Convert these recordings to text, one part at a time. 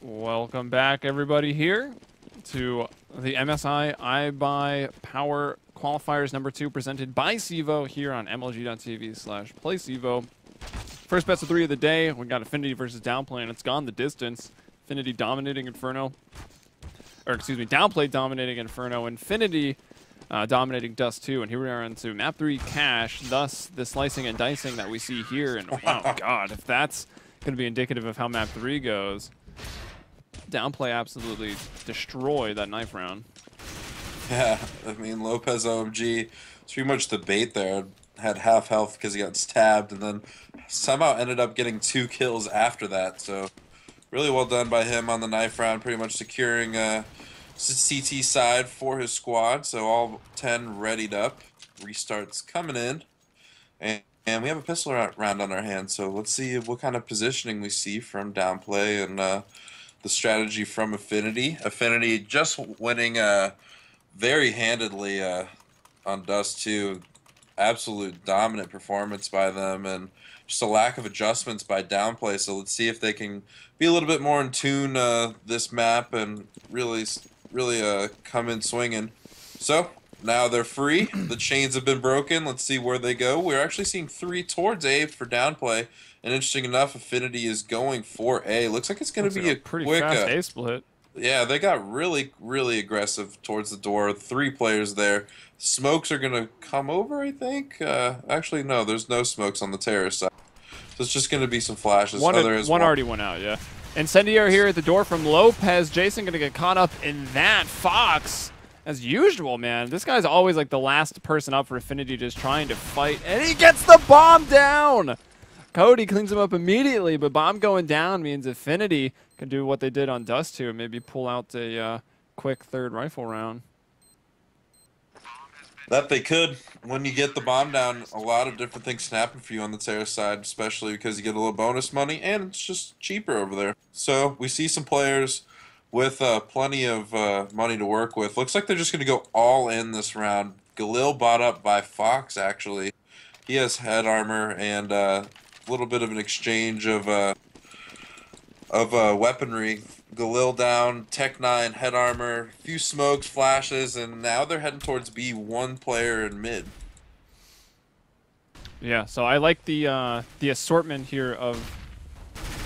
Welcome back, everybody, here to the MSI iBuy Power Qualifiers number two, presented by CEVO here on MLG.tv slash PlayCEVO. First best of three of the day. We got Affinity versus Downplay, and it's gone the distance. Affinity dominating Inferno. Or, excuse me, Downplay dominating Inferno. Infinity uh, dominating Dust 2. And here we are into map 3 Cache, thus the slicing and dicing that we see here. And, oh, God, if that's going to be indicative of how map 3 goes downplay absolutely destroy that knife round. Yeah, I mean Lopez OMG, it's pretty much the bait there. Had half health because he got stabbed, and then somehow ended up getting two kills after that. So really well done by him on the knife round, pretty much securing uh, CT side for his squad. So all 10 readied up. Restarts coming in. And, and we have a pistol round on our hands, so let's see what kind of positioning we see from downplay and uh, the strategy from Affinity. Affinity just winning uh, very handedly uh, on Dust 2. Absolute dominant performance by them, and just a lack of adjustments by Downplay. So let's see if they can be a little bit more in tune uh, this map and really, really uh, come in swinging. So now they're free. The chains have been broken. Let's see where they go. We're actually seeing three towards A for Downplay. And interesting enough, Affinity is going for A. Looks like it's going to be like a, pretty quick fast uh, A split. Yeah, they got really, really aggressive towards the door. Three players there. Smokes are going to come over, I think. Uh, actually, no, there's no smokes on the terrorist side. So it's just going to be some flashes. One, one, one already went out, yeah. Incendiary here at the door from Lopez. Jason going to get caught up in that. Fox, as usual, man. This guy's always like the last person up for Affinity just trying to fight. And he gets the bomb down! Cody cleans him up immediately, but bomb going down means Affinity can do what they did on Dust 2 and maybe pull out a uh, quick third rifle round. That they could. When you get the bomb down, a lot of different things can happen for you on the terrorist side, especially because you get a little bonus money, and it's just cheaper over there. So we see some players with uh, plenty of uh, money to work with. Looks like they're just going to go all in this round. Galil bought up by Fox, actually. He has head armor and uh, little bit of an exchange of uh, of uh, weaponry. Galil down, Tech 9, head armor, few smokes, flashes, and now they're heading towards B, one player in mid. Yeah, so I like the uh, the assortment here of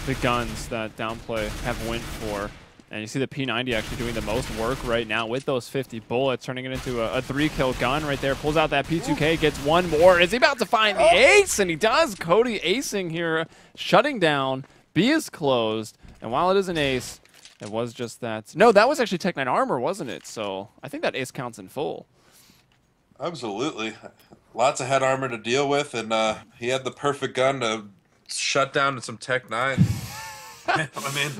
the guns that Downplay have went for. And you see the P90 actually doing the most work right now with those 50 bullets, turning it into a, a three-kill gun right there. Pulls out that P2K, gets one more. Is he about to find the ace? And he does. Cody acing here, shutting down. B is closed. And while it is an ace, it was just that. No, that was actually Tech 9 armor, wasn't it? So I think that ace counts in full. Absolutely. Lots of head armor to deal with, and uh, he had the perfect gun to shut down some Tech 9. I mean,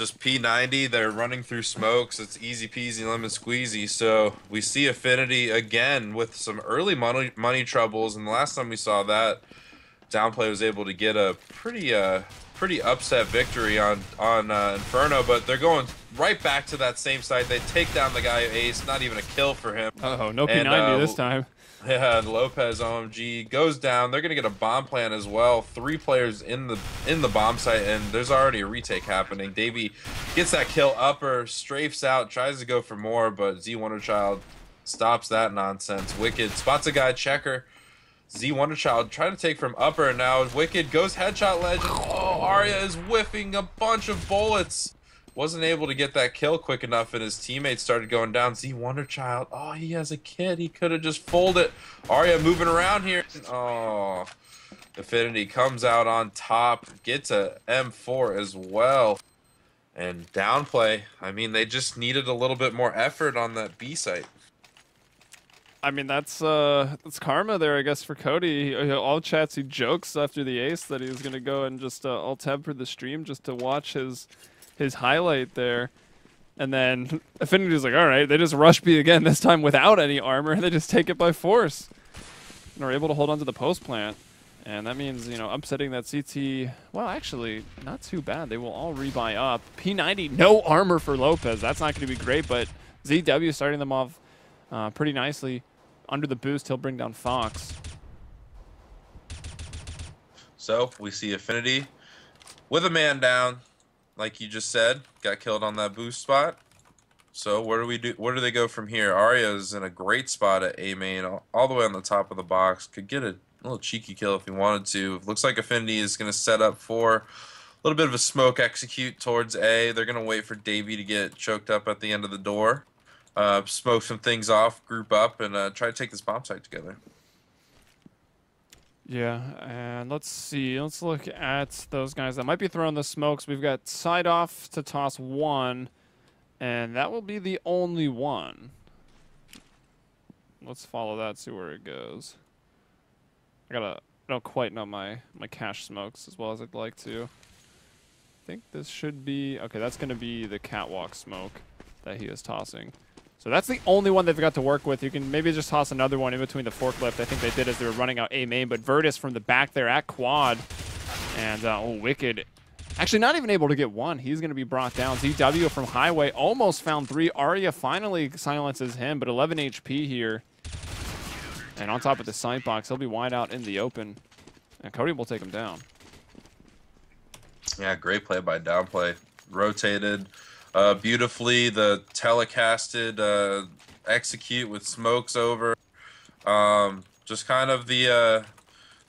just P90. They're running through smokes. It's easy peasy lemon squeezy. So we see Affinity again with some early money money troubles. And the last time we saw that, Downplay was able to get a pretty uh pretty upset victory on on uh, Inferno. But they're going right back to that same site. They take down the guy Ace. Not even a kill for him. Uh oh, no P90 and, uh, this time. Yeah, Lopez OMG goes down. They're gonna get a bomb plant as well. Three players in the in the bomb site, and there's already a retake happening. Davey gets that kill upper, strafes out, tries to go for more, but Z Wonder Child stops that nonsense. Wicked spots a guy checker. Z Wonder Child trying to take from upper now. Wicked goes headshot ledge. Oh, Arya is whiffing a bunch of bullets wasn't able to get that kill quick enough and his teammates started going down. Z Wonder Child, oh, he has a kid. He could have just folded. Arya moving around here. Oh, Affinity comes out on top, gets a M4 as well. And downplay, I mean, they just needed a little bit more effort on that B site. I mean, that's uh, that's karma there, I guess, for Cody. All chats, he jokes after the ace that he was going to go and just uh, alt tab for the stream just to watch his his highlight there. And then Affinity's like, all right, they just rush B again, this time without any armor. They just take it by force. And are able to hold on to the post plant. And that means, you know, upsetting that CT, well, actually, not too bad. They will all rebuy up. P90, no armor for Lopez. That's not going to be great, but ZW starting them off uh, pretty nicely. Under the boost, he'll bring down Fox. So we see Affinity with a man down like you just said, got killed on that boost spot. So where do we do? Where do they go from here? Arya's in a great spot at A main, all, all the way on the top of the box. Could get a little cheeky kill if he wanted to. Looks like Affinity is going to set up for a little bit of a smoke execute towards A. They're going to wait for Davy to get choked up at the end of the door, uh, smoke some things off, group up, and uh, try to take this bomb site together. Yeah, and let's see. Let's look at those guys that might be throwing the smokes. We've got Sidoff to toss one, and that will be the only one. Let's follow that, see where it goes. I gotta. I don't quite know my my Cache smokes as well as I'd like to. I think this should be okay. That's gonna be the catwalk smoke that he is tossing. So that's the only one they've got to work with. You can maybe just toss another one in between the forklift. I think they did as they were running out A main, but Virtus from the back there at quad. And, uh, oh, Wicked. Actually, not even able to get one. He's going to be brought down. ZW from Highway almost found three. Arya finally silences him, but 11 HP here. And on top of the sight box, he'll be wide out in the open. And Cody will take him down. Yeah, great play by Downplay. Rotated uh, beautifully. The telecasted uh, execute with smokes over. Um, just kind of the uh,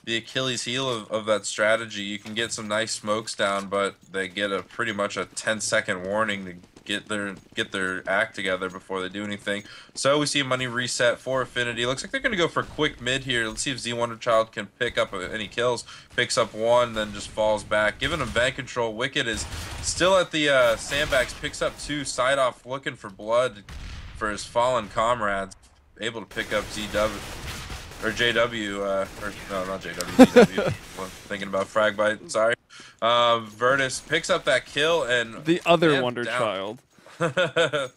the Achilles heel of, of that strategy. You can get some nice smokes down, but they get a pretty much a 10 second warning to get their get their act together before they do anything. So we see a money reset for Affinity. Looks like they're going to go for quick mid here. Let's see if Z Wonder Child can pick up any kills. Picks up one, then just falls back. Giving him bank control. Wicked is still at the uh, sandbags. Picks up two. Sidoff looking for blood for his fallen comrades. Able to pick up ZW. Or JW, uh, or no, not JW, ZW. thinking about Fragbite, sorry. Uh, Virtus picks up that kill and the other Wonder down. Child.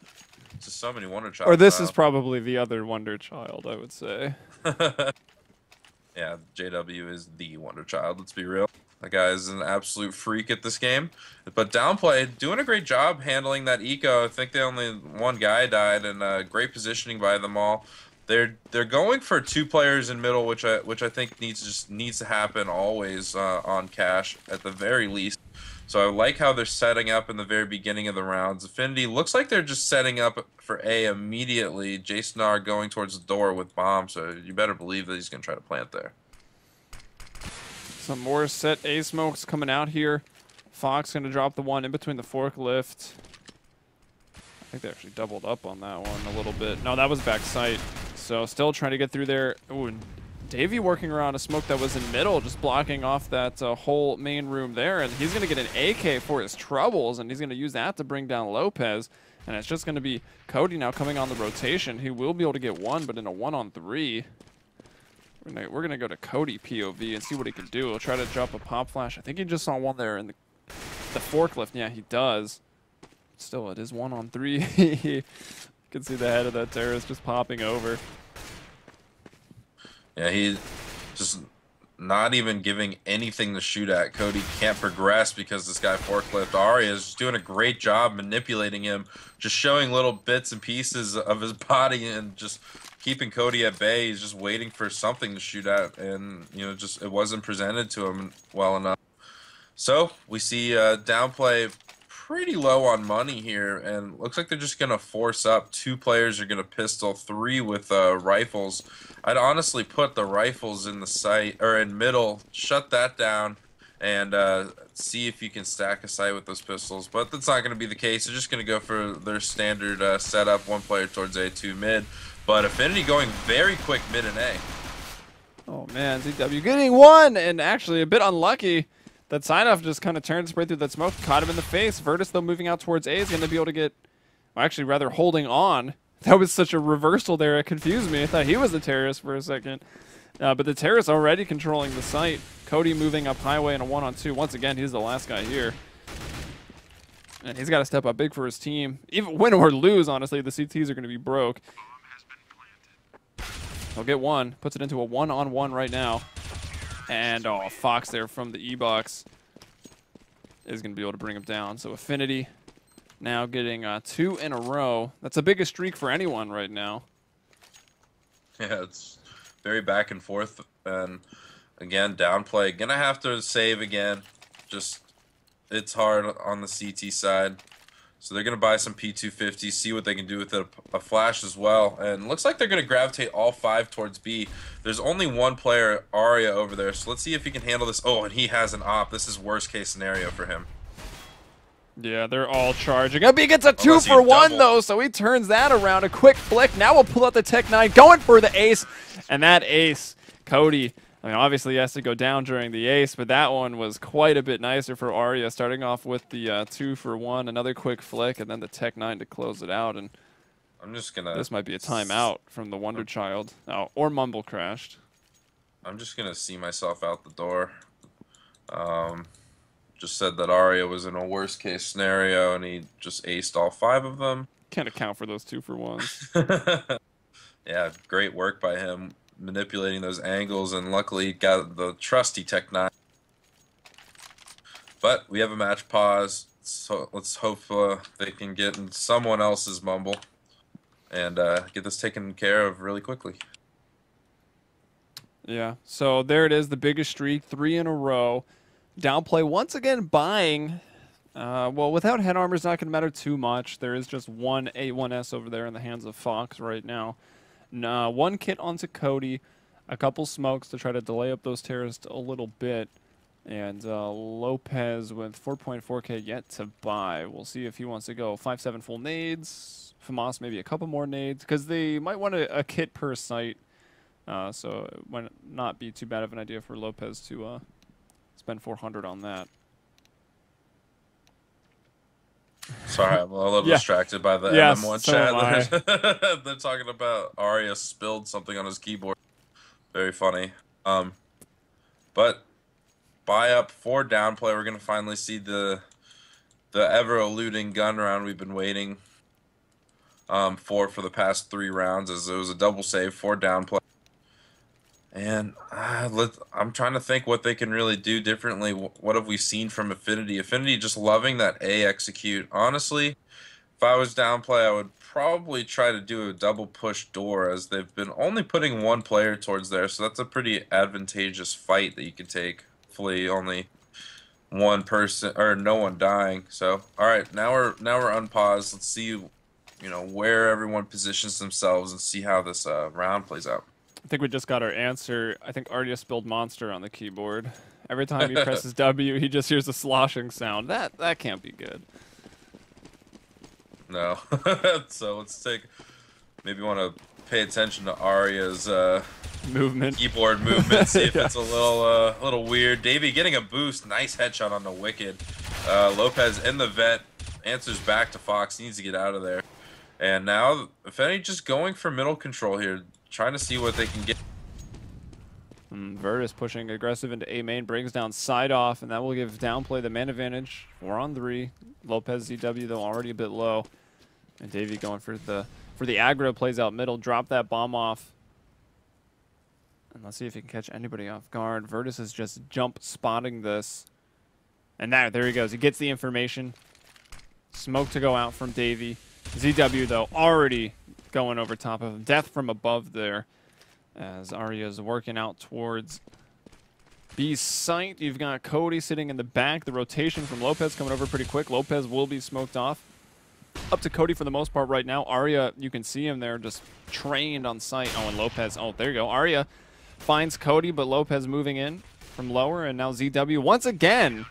Just so many Wonder Child. Or this is probably the other Wonder Child, I would say. yeah, JW is the Wonder Child. Let's be real. That guy is an absolute freak at this game. But Downplay doing a great job handling that eco. I think the only one guy died, and uh, great positioning by them all. They're they're going for two players in middle, which I which I think needs just needs to happen always uh, on Cache at the very least. So I like how they're setting up in the very beginning of the rounds. Affinity looks like they're just setting up for A immediately. Jason R going towards the door with bomb, so you better believe that he's gonna try to plant there. Some more set A smokes coming out here. Fox gonna drop the one in between the forklift. Think they actually doubled up on that one a little bit. No, that was back sight. So still trying to get through there. Ooh, Davey working around a smoke that was in middle, just blocking off that uh, whole main room there. And he's going to get an AK for his troubles, and he's going to use that to bring down Lopez. And it's just going to be Cody now coming on the rotation. He will be able to get one, but in a one-on-three. We're going to go to Cody POV and see what he can do. He'll try to drop a pop flash. I think he just saw one there in the, the forklift. Yeah, he does. Still, it is one on three. you can see the head of that terrorist just popping over. Yeah, he's just not even giving anything to shoot at. Cody can't progress because this guy forklift Ari is just doing a great job manipulating him, just showing little bits and pieces of his body and just keeping Cody at bay. He's just waiting for something to shoot at, and you know, just it wasn't presented to him well enough. So we see uh, downplay pretty low on money here, and looks like they're just going to force up. Two players are going to pistol, three with uh, rifles. I'd honestly put the rifles in the sight, or in middle, shut that down, and uh, see if you can stack a sight with those pistols. But that's not going to be the case. They're just going to go for their standard uh, setup, one player towards A, two mid. But Affinity going very quick mid and A. Oh man, ZW getting one, and actually a bit unlucky. That sign off just kind of turned straight through that smoke, caught him in the face. Virtus, though, moving out towards A is going to be able to get, well, actually, rather holding on. That was such a reversal there. It confused me. I thought he was the terrorist for a second. Uh, but the terrorist already controlling the site. Cody moving up highway in a one-on-two. Once again, he's the last guy here. And he's got to step up big for his team. Even win or lose, honestly, the CTs are going to be broke. He'll get one. Puts it into a one-on-one -on -one right now. And, oh, Fox there from the E-Box is going to be able to bring him down. So Affinity now getting uh, two in a row. That's the biggest streak for anyone right now. Yeah, it's very back and forth. And, again, downplay. To have to save again. Just it's hard on the CT side. So they're going to buy some P250, see what they can do with it, a flash as well. And looks like they're going to gravitate all five towards B. There's only one player, Arya, over there. So let's see if he can handle this. Oh, and he has an op. This is worst case scenario for him. Yeah, they're all charging up. He gets a two for one, double. though, so he turns that around. A quick flick. Now we'll pull out the Tech 9, going for the ace. And that ace, Cody I mean, obviously he has to go down during the ace, but that one was quite a bit nicer for Arya, starting off with the uh, two for one, another quick flick, and then the Tech 9 to close it out. And I'm just gonna. This might be a timeout from the Wonder Child. Oh, or Mumble crashed. I'm just gonna see myself out the door. Um, just said that Arya was in a worst case scenario, and he just aced all five of them. Can't account for those two for ones. yeah, great work by him manipulating those angles, and luckily got the trusty Tech 9. But we have a match pause, so let's hope uh, they can get in someone else's mumble and uh, get this taken care of really quickly. Yeah, so there it is, the biggest streak, three in a row. Downplay once again buying. Uh, well, without head armor, it's not going to matter too much. There is just one A1S over there in the hands of Fox right now. Uh, one kit onto Cody, a couple smokes to try to delay up those terrorists a little bit, and uh, Lopez with 4.4k yet to buy. We'll see if he wants to go 5-7 full nades. FAMAS maybe a couple more nades, because they might want a, a, kit per site, uh, so it might not be too bad of an idea for Lopez to uh, spend 400 on that. Sorry, I'm a little yeah. distracted by the yes, MM1 so chat. They're talking about Arya spilled something on his keyboard. Very funny. Um, but buy up for downplay. We're gonna finally see the the ever eluding gun round we've been waiting um, for for the past three rounds, as it was a double save for downplay. And uh, let, I'm trying to think what they can really do differently. What have we seen from Affinity? Affinity just loving that A execute. Honestly, if I was downplay, I would probably try to do a double push door as they've been only putting one player towards there. So that's a pretty advantageous fight that you can take. Hopefully only one person or no one dying. So all right, now we're now we're unpaused. Let's see you know where everyone positions themselves and see how this uh, round plays out. I think we just got our answer. I think Ardia spilled monster on the keyboard. Every time he presses W, he just hears a sloshing sound. That that can't be good. No. so let's take. Maybe want to pay attention to Arya's uh, movement, keyboard movement. See if yeah. it's a little uh, a little weird. Davey getting a boost. Nice headshot on the wicked. Uh, Lopez in the vet answers back to Fox. He needs to get out of there. And now, if any, just going for middle control here trying to see what they can get. Mm, Virtus pushing aggressive into A main, brings down Sidoff, and that will give downplay the man advantage. Four on three. Lopez ZW though already a bit low, and Davey going for the for the aggro plays out middle. Drop that bomb off, and let's see if he can catch anybody off guard. Virtus is just jump spotting this, and now there he goes. He gets the information. Smoke to go out from Davey. ZW though already going over top of him. Death from above there as Arya is working out towards B site. You've got Cody sitting in the back. The rotation from Lopez coming over pretty quick. Lopez will be smoked off. Up to Cody for the most part right now. Arya, you can see him there just trained on site. Oh, and Lopez. Oh, there you go. Arya finds Cody, but Lopez moving in from lower, and now ZW once again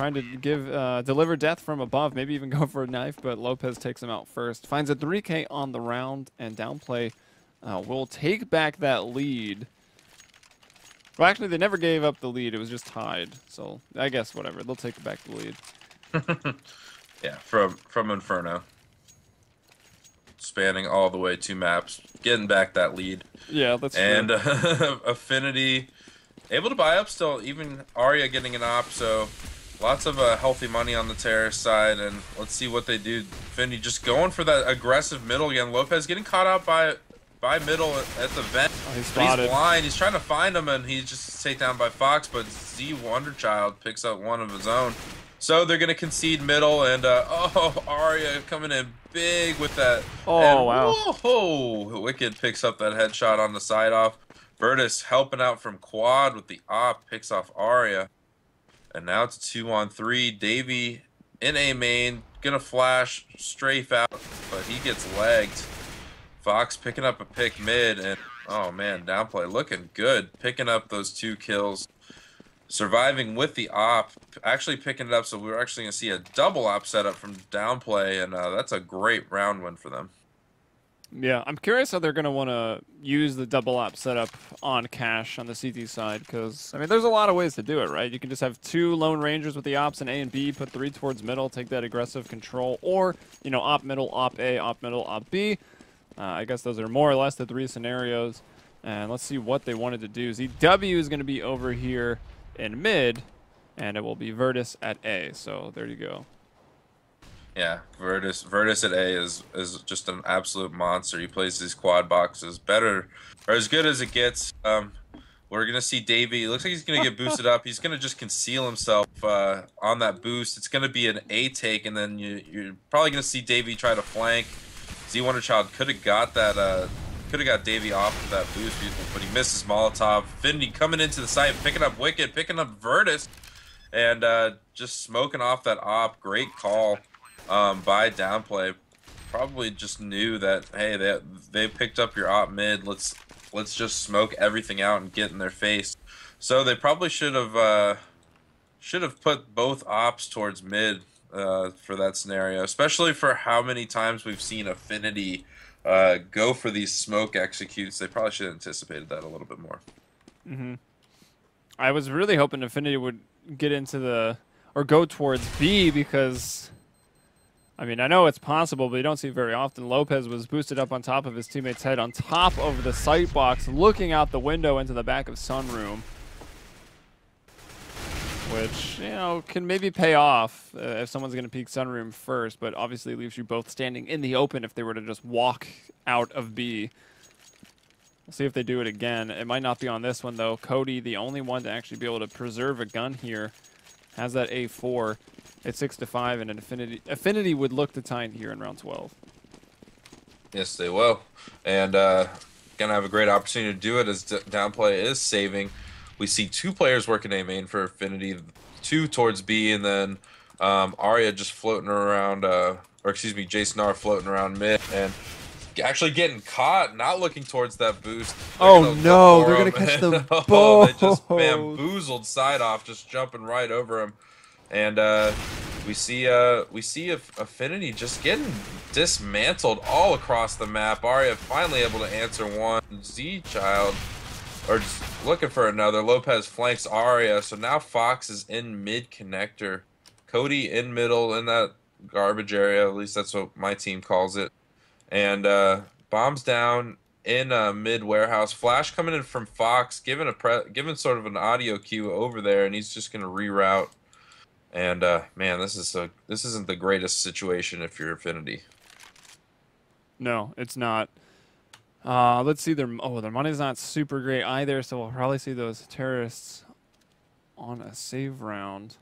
trying to give uh, deliver death from above, maybe even go for a knife, but Lopez takes him out first. Finds a 3K on the round, and downplay uh, will take back that lead. Well, actually, they never gave up the lead. It was just tied. So I guess whatever. They'll take back the lead. yeah, from from Inferno. Spanning all the way two maps, getting back that lead. Yeah, that's and uh, Affinity able to buy up still. Even Arya getting an op, so Lots of uh, healthy money on the terrorist side, and let's see what they do. Finny just going for that aggressive middle again. Lopez getting caught out by by middle at the vent. Oh, he's, he's blind. He's trying to find him, and he's just taken down by Fox. But Z Wonderchild picks up one of his own. So they're gonna concede middle, and uh, oh, Arya coming in big with that. Oh and, wow! Whoa, Wicked picks up that headshot on the Sidoff. Virtus helping out from quad with the op picks off Arya. And now it's two on three. Davy in A main, gonna flash, strafe out, but he gets legged. Fox picking up a pick mid, and oh man, downplay looking good, picking up those two kills, surviving with the op, actually picking it up. So we're actually gonna see a double op setup from downplay, and uh, that's a great round win for them. Yeah, I'm curious how they're going to want to use the double op setup on Cache on the CT side because, I mean, there's a lot of ways to do it, right? You can just have two Lone Rangers with the ops in A and B, put three towards middle, take that aggressive control, or, you know, op middle, op A, op middle, op B. Uh, I guess those are more or less the three scenarios. And let's see what they wanted to do. ZW is going to be over here in mid, and it will be Virtus at A. So there you go. Yeah, Virtus Virtus at A is is just an absolute monster. He plays these quad boxes better or as good as it gets. Um, we're gonna see Davey. It looks like he's gonna get boosted up. He's gonna just conceal himself uh, on that boost. It's gonna be an A take, and then you, you're probably gonna see Davey try to flank. Z Wonder Child could have got that. Uh, could have got Davey off of that boost, but he misses Molotov. Finity coming into the site, picking up Wicked, picking up Virtus, and uh, just smoking off that op. Great call um, by downplay probably just knew that hey they they picked up your op mid. Let's let's just smoke everything out and get in their face. So they probably should have uh, should have put both ops towards mid uh, for that scenario especially for how many times we've seen affinity uh, go for these smoke executes. They probably should have anticipated that a little bit more. Mm-hmm. i was really hoping affinity would get into the or go towards b because I mean, I know it's possible, but you don't see very often. Lopez was boosted up on top of his teammate's head, on top of the sight box, looking out the window into the back of Sunroom. Which, you know, can maybe pay off uh, if someone's going to peek Sunroom first, but obviously leaves you both standing in the open if they were to just walk out of B. We'll see if they do it again. It might not be on this one, though. Cody, the only one to actually be able to preserve a gun here, has that A4. It's six to five, and an affinity affinity would look to tie here in round twelve. Yes, they will, and uh, gonna have a great opportunity to do it as downplay is saving. We see two players working A main for affinity, two towards B, and then um, Arya just floating around, uh, or excuse me, Jason R floating around mid, and actually getting caught, not looking towards that boost. They're oh no, they're gonna catch the oh, They just bamboozled Sidoff, just jumping right over him and uh, we see uh, we see Affinity just getting dismantled all across the map. Arya finally able to answer one. Z Child, or just looking for another. Lopez flanks Arya, so now Fox is in mid connector. Cody in middle in that garbage area. At least that's what my team calls it. And uh, bombs down in a mid warehouse. Flash coming in from Fox, giving a pre- giving sort of an audio cue over there, and he's just gonna reroute and uh, man, this is a this isn't the greatest situation if you're Affinity. No, it's not. Uh, let's see their oh their money's not super great either, so we'll probably see those terrorists on a save round.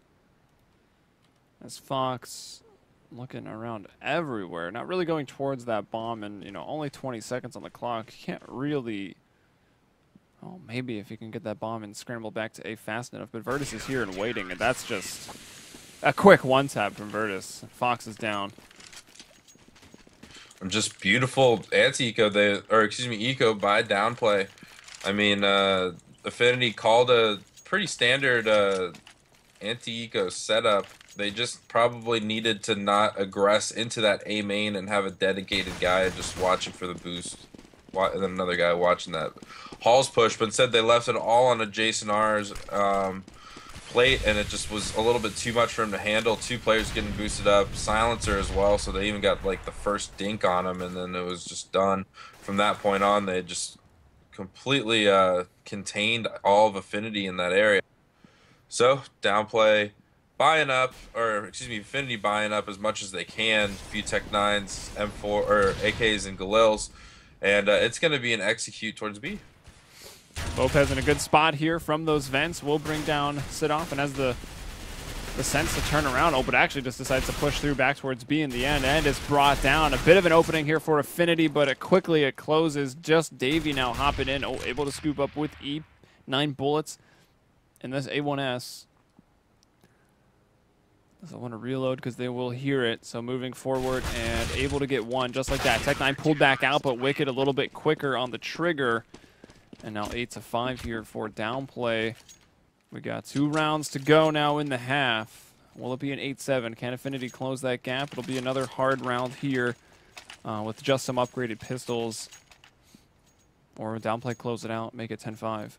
As Fox looking around everywhere, not really going towards that bomb, and you know only 20 seconds on the clock. You can't really Oh, maybe if you can get that bomb and scramble back to A fast enough. But Virtus is here and waiting, and that's just a quick one-tap from Virtus. Fox is down. I'm just beautiful anti-eco, they, or excuse me, eco by downplay. I mean, uh, Affinity called a pretty standard uh, anti-eco setup. They just probably needed to not aggress into that A main and have a dedicated guy just watching for the boost. And then another guy watching that Hall's push, but instead they left it all on a Jason R's um, plate, and it just was a little bit too much for him to handle. Two players getting boosted up, silencer as well, so they even got like the first dink on him, and then it was just done. From that point on, they just completely uh, contained all of Affinity in that area. So downplay, buying up, or excuse me, Infinity buying up as much as they can. A few Tech Nines, M4 or AKs and Galils, and uh, it's going to be an execute towards B. Lopez in a good spot here from those vents will bring down Sidoff and as the the sense to turn around. Oh, but actually just decides to push through back towards B in the end and is brought down. A bit of an opening here for Affinity, but it quickly it closes. Just Davy now hopping in, oh, able to scoop up with E. Nine bullets in this A1S. Doesn't want to reload because they will hear it. So moving forward and able to get one just like that. Tech 9 pulled back out, but Wicked a little bit quicker on the trigger. And now 8 to 5 here for downplay. We got two rounds to go now in the half. Will it be an 8-7? Can Affinity close that gap? It'll be another hard round here uh, with just some upgraded pistols. Or downplay close it out, make it 10-5.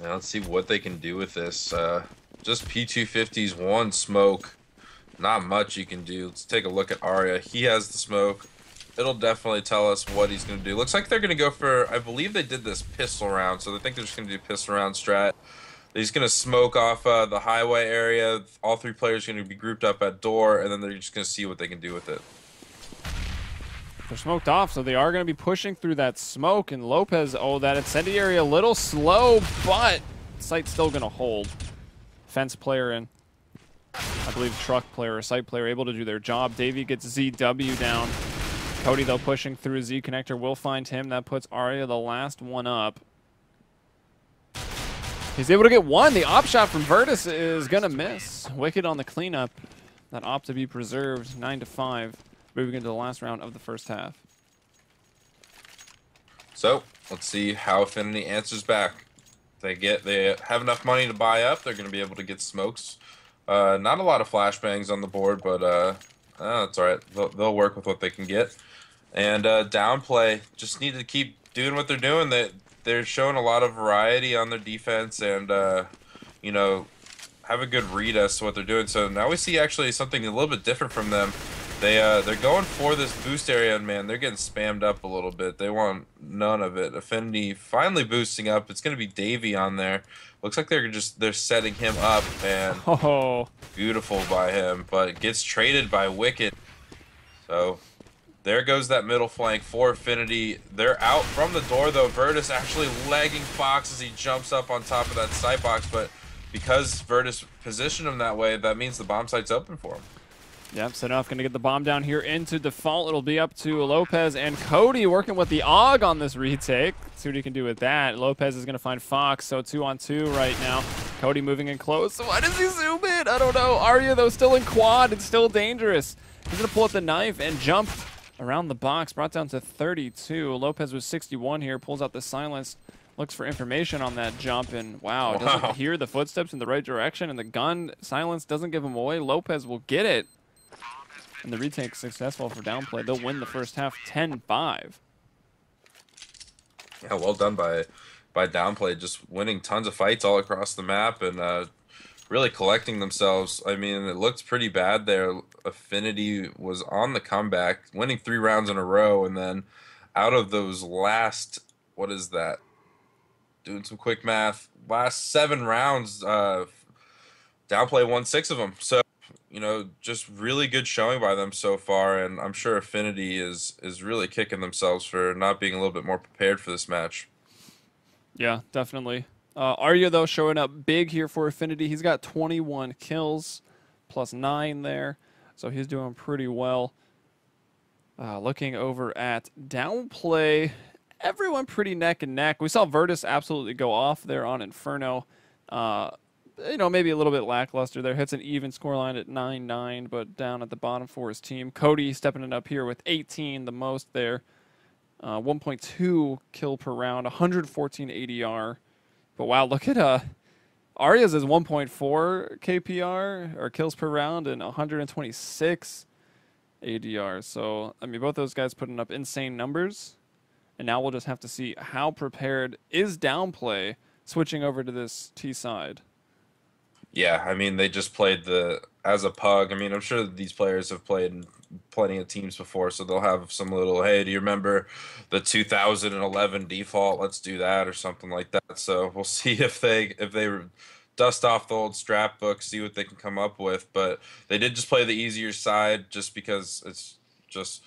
Now let's see what they can do with this. Uh, just P250's one smoke. Not much you can do. Let's take a look at Arya. He has the smoke. It'll definitely tell us what he's going to do. Looks like they're going to go for, I believe they did this pistol round, so I think they're just going to do pistol round strat. He's going to smoke off uh, the highway area. All three players are going to be grouped up at door, and then they're just going to see what they can do with it. They're smoked off, so they are going to be pushing through that smoke. And Lopez, oh, that incendiary a little slow, but site's still going to hold. Fence player and I believe truck player or site player able to do their job. Davey gets ZW down. Cody, though, pushing through Z connector will find him. That puts Arya the last one up. He's able to get one. The op shot from Virtus is going to miss. Wicked on the cleanup. That op to be preserved. 9 to 5 moving into the last round of the first half. So let's see how Affinity answers back. They get they have enough money to buy up. They're going to be able to get smokes. Uh, not a lot of flashbangs on the board, but uh, that's all right. They'll, they'll work with what they can get. And uh, downplay just need to keep doing what they're doing. They they're showing a lot of variety on their defense, and uh, you know have a good read as to what they're doing. So now we see actually something a little bit different from them. They uh they're going for this boost area and man, they're getting spammed up a little bit. They want none of it. Affinity finally boosting up. It's gonna be Davy on there. Looks like they're just they're setting him up and oh beautiful by him, but gets traded by Wicked. So there goes that middle flank for Affinity. They're out from the door though. Virtus actually lagging Fox as he jumps up on top of that sight box, but because Virtus positioned him that way, that means the bomb site's open for him. Yep, Senoff going to get the bomb down here into default. It'll be up to Lopez and Cody working with the AUG on this retake. see what he can do with that. Lopez is going to find Fox, so two on two right now. Cody moving in close. Why does he zoom in? I don't know. Arya, though, still in quad. It's still dangerous. He's going to pull out the knife and jump around the box. Brought down to 32. Lopez was 61 here. Pulls out the silence. Looks for information on that jump, and wow, wow. doesn't hear the footsteps in the right direction, and the gun silence doesn't give him away. Lopez will get it. And the retake successful for downplay. They'll win the first half 10-5. Yeah, well done by by downplay. Just winning tons of fights all across the map and uh, really collecting themselves. I mean, it looked pretty bad there. Affinity was on the comeback, winning three rounds in a row, and then out of those last, what is that? Doing some quick math. Last seven rounds, uh, downplay won six of them. So you know, just really good showing by them so far, and I'm sure Affinity is is really kicking themselves for not being a little bit more prepared for this match. Yeah, definitely. Uh, Arya though showing up big here for Affinity. He's got 21 kills, plus nine there, so he's doing pretty well. Uh, looking over at downplay, everyone pretty neck and neck. We saw Virtus absolutely go off there on Inferno. Uh, you know, maybe a little bit lackluster there. Hits an even scoreline at 9-9, but down at the bottom for his team. Cody stepping it up here with 18, the most there. Uh, 1.2 kill per round, 114 ADR. But wow, look at uh, Arya's is 1.4 KPR or kills per round and 126 ADR. So I mean, both those guys putting up insane numbers. And now we'll just have to see how prepared is downplay switching over to this T side. Yeah, I mean they just played the as a pug. I mean I'm sure these players have played plenty of teams before, so they'll have some little hey, do you remember the 2011 default? Let's do that or something like that. So we'll see if they if they dust off the old strat book, see what they can come up with. But they did just play the easier side just because it's just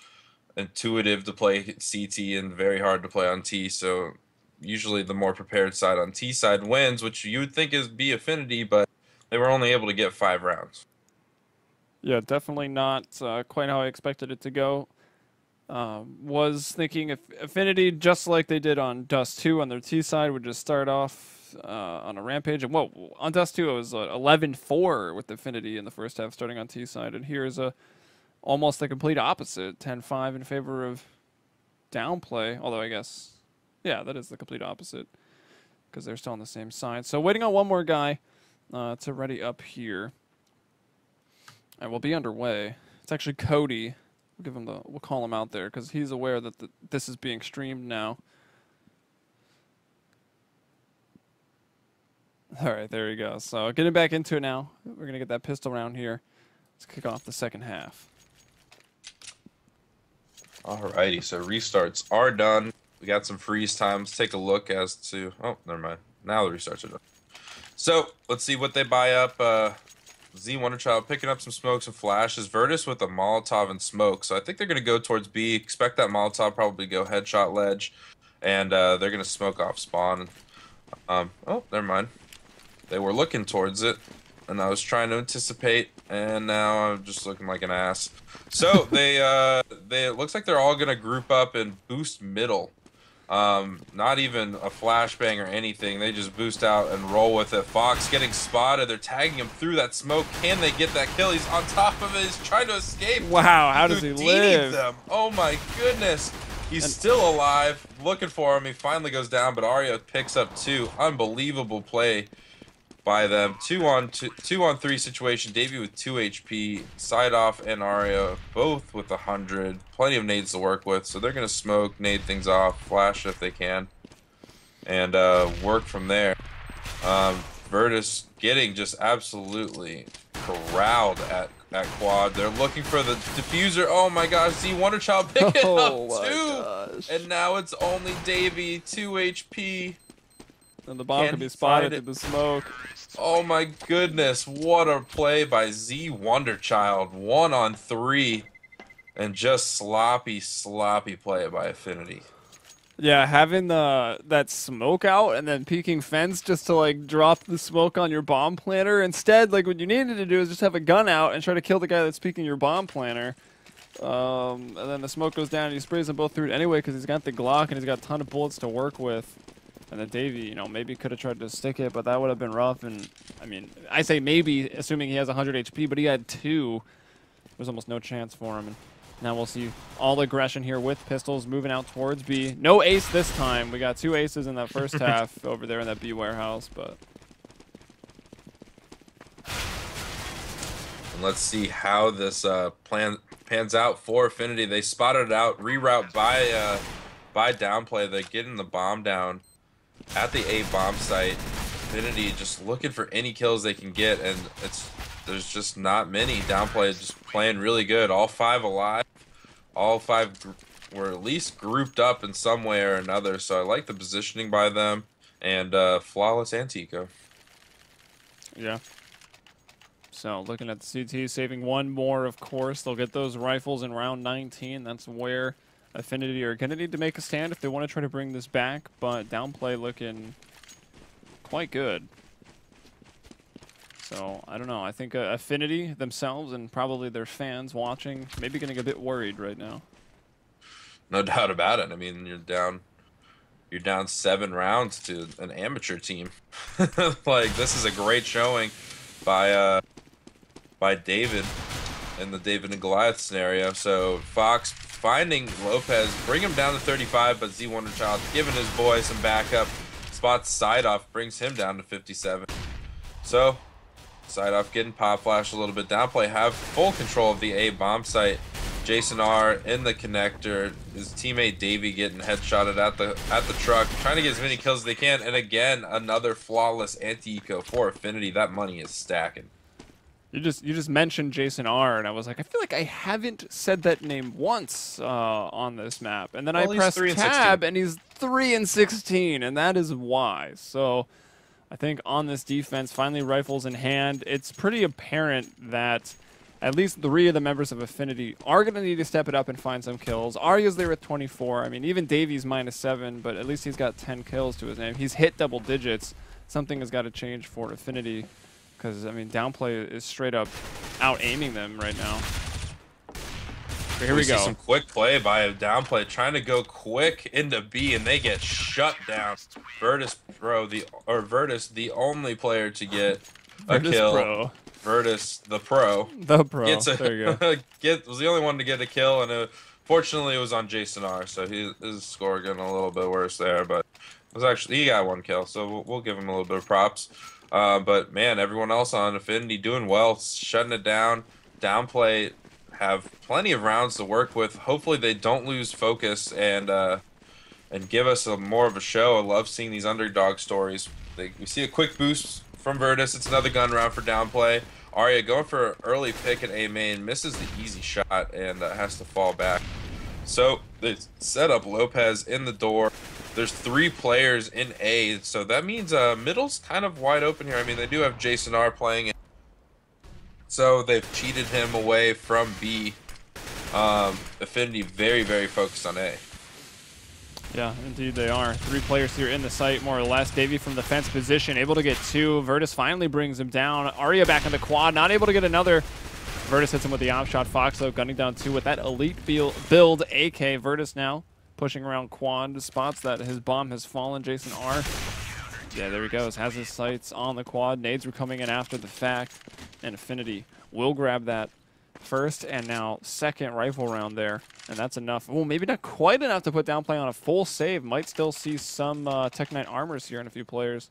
intuitive to play CT and very hard to play on T. So usually the more prepared side on T side wins, which you would think is B affinity, but they were only able to get five rounds. Yeah, definitely not uh, quite how I expected it to go. Um, was thinking if Affinity, just like they did on Dust 2 on their T side, would just start off uh, on a rampage. And well, on Dust 2, it was 11 uh, 4 with Affinity in the first half, starting on T side. And here's a almost the complete opposite 10 5 in favor of downplay. Although, I guess, yeah, that is the complete opposite because they're still on the same side. So, waiting on one more guy uh, to ready up here. And we'll be underway. It's actually Cody. We'll give him the. We'll call him out there because he's aware that the, this is being streamed now. All right, there you go. So getting back into it now. We're gonna get that pistol round here. Let's kick off the second half. Alrighty, so restarts are done. We got some freeze times. Take a look as to. Oh, never mind. Now the restarts are done. So let's see what they buy up. Uh, Z Wonderchild picking up some smokes and flashes. Virtus with a Molotov and smoke. So I think they're going to go towards B. Expect that Molotov probably go headshot ledge. And uh, they're going to smoke off spawn. Um, oh, never mind. They were looking towards it. And I was trying to anticipate. And now I'm just looking like an ass. So they, uh, they, it looks like they're all going to group up and boost middle. Um, not even a flashbang or anything. They just boost out and roll with it. Fox getting spotted. They're tagging him through that smoke. Can they get that kill? He's on top of it. He's trying to escape. Wow, how does he live? Them. Oh my goodness. He's and still alive. Looking for him. He finally goes down, but Arya picks up two. Unbelievable play by them. Two on two, two on three situation. Davey with two HP. Sidoff and Arya both with a hundred. Plenty of nades to work with, so they're gonna smoke, nade things off, flash if they can, and uh, work from there. Um, Virtus getting just absolutely corralled at at quad. They're looking for the diffuser. Oh my gosh, Z Wonderchild picking oh up two, gosh. and now it's only Davey two HP. And the bomb can be spotted in the smoke. Oh my goodness, what a play by Z Wonderchild. One on three. And just sloppy, sloppy play by Affinity. Yeah, having the that smoke out and then peeking fence just to like drop the smoke on your bomb planter. Instead, like what you needed to do is just have a gun out and try to kill the guy that's peeking your bomb planter. Um, and then the smoke goes down and he sprays them both through it anyway because he's got the Glock and he's got a ton of bullets to work with. And then Davey, you know, maybe could have tried to stick it, but that would have been rough. And I mean, I say maybe, assuming he has 100 HP, but he had two. There's almost no chance for him. And now we'll see all aggression here with pistols moving out towards B. No ace this time. We got two aces in that first half over there in that B warehouse, but. And let's see how this uh, plan pans out for Affinity. They spotted it out, reroute by uh, by downplay. They're getting the bomb down at the A bomb site. Infinity just looking for any kills they can get, and it's there's just not many. Downplay just playing really good. All five alive. All five were at least grouped up in some way or another. So I like the positioning by them and uh, flawless anti-eco. Yeah. So looking at the CT, saving one more, of course. They'll get those rifles in round 19. That's where Affinity are going to need to make a stand if they want to try to bring this back, but downplay looking quite good. So, I don't know. I think uh, Affinity themselves and probably their fans watching maybe getting a bit worried right now. No doubt about it. I mean, you're down you're down 7 rounds to an amateur team. like this is a great showing by uh by David in the David and Goliath scenario. So, Fox finding Lopez, bring him down to 35, but Z Wonderchild giving his boy some backup. Spots Sidoff, brings him down to 57. So, Sidoff getting pop flash a little bit. Downplay have full control of the A bomb site. Jason R in the connector. His teammate Davey getting headshotted at the at the truck, trying to get as many kills as they can. And again, another flawless anti-eco for Affinity. That money is stacking. You just you just mentioned Jason R, and I was like, I feel like I haven't said that name once uh, on this map. And then well, I pressed tab, and, and he's three and sixteen, and that is why. So, I think on this defense, finally rifles in hand, it's pretty apparent that at least three of the members of Affinity are going to need to step it up and find some kills. Arya's there with 24. I mean, even Davies minus seven, but at least he's got 10 kills to his name. He's hit double digits. Something has got to change for Affinity. Because, I mean, downplay is straight up out aiming them right now. Here we, see go. some quick play by downplay, trying to go quick into B, and they get shut down. Virtus Pro, the or Virtus, the only player to get a Virtus kill. Pro. Virtus, the pro, The pro. gets a there you go. get was the only one to get a kill, and uh fortunately it was on Jason R. So he, his score getting a little bit worse there, but it was actually he got one kill, so we'll, we'll give him a little bit of props. Uh, but man, everyone else on Affinity doing well, shutting it down. Downplay have plenty of rounds to work with. Hopefully they don't lose focus and uh, and give us a more of a show. I love seeing these underdog stories. They, we see a quick boost from Virtus. It's another gun round for Downplay. Arya going for an early pick at A main, misses the easy shot and uh, has to fall back. So they set up Lopez in the door. There's three players in A, so that means uh, middle's kind of wide open here. I mean, they do have Jason R playing so they've cheated him away from B. Um, Affinity very very focused on A. Yeah, indeed they are. Three players here in the site, more or less. Davey from the fence position, able to get two. Virtus finally brings him down. Arya back in the quad, not able to get another. Virtus hits him with the op shot. Fox, though, gunning down two with that elite build AK. Virtus now pushing around quad, spots that his bomb has fallen. Jason R. Yeah, there he goes. Has his sights on the quad. Nades were coming in after the fact. And Affinity will grab that first and now second rifle round there. And that's enough. Well, maybe not quite enough to put Downplay on a full save. Might still see some uh, Tech Nine armors here in a few players.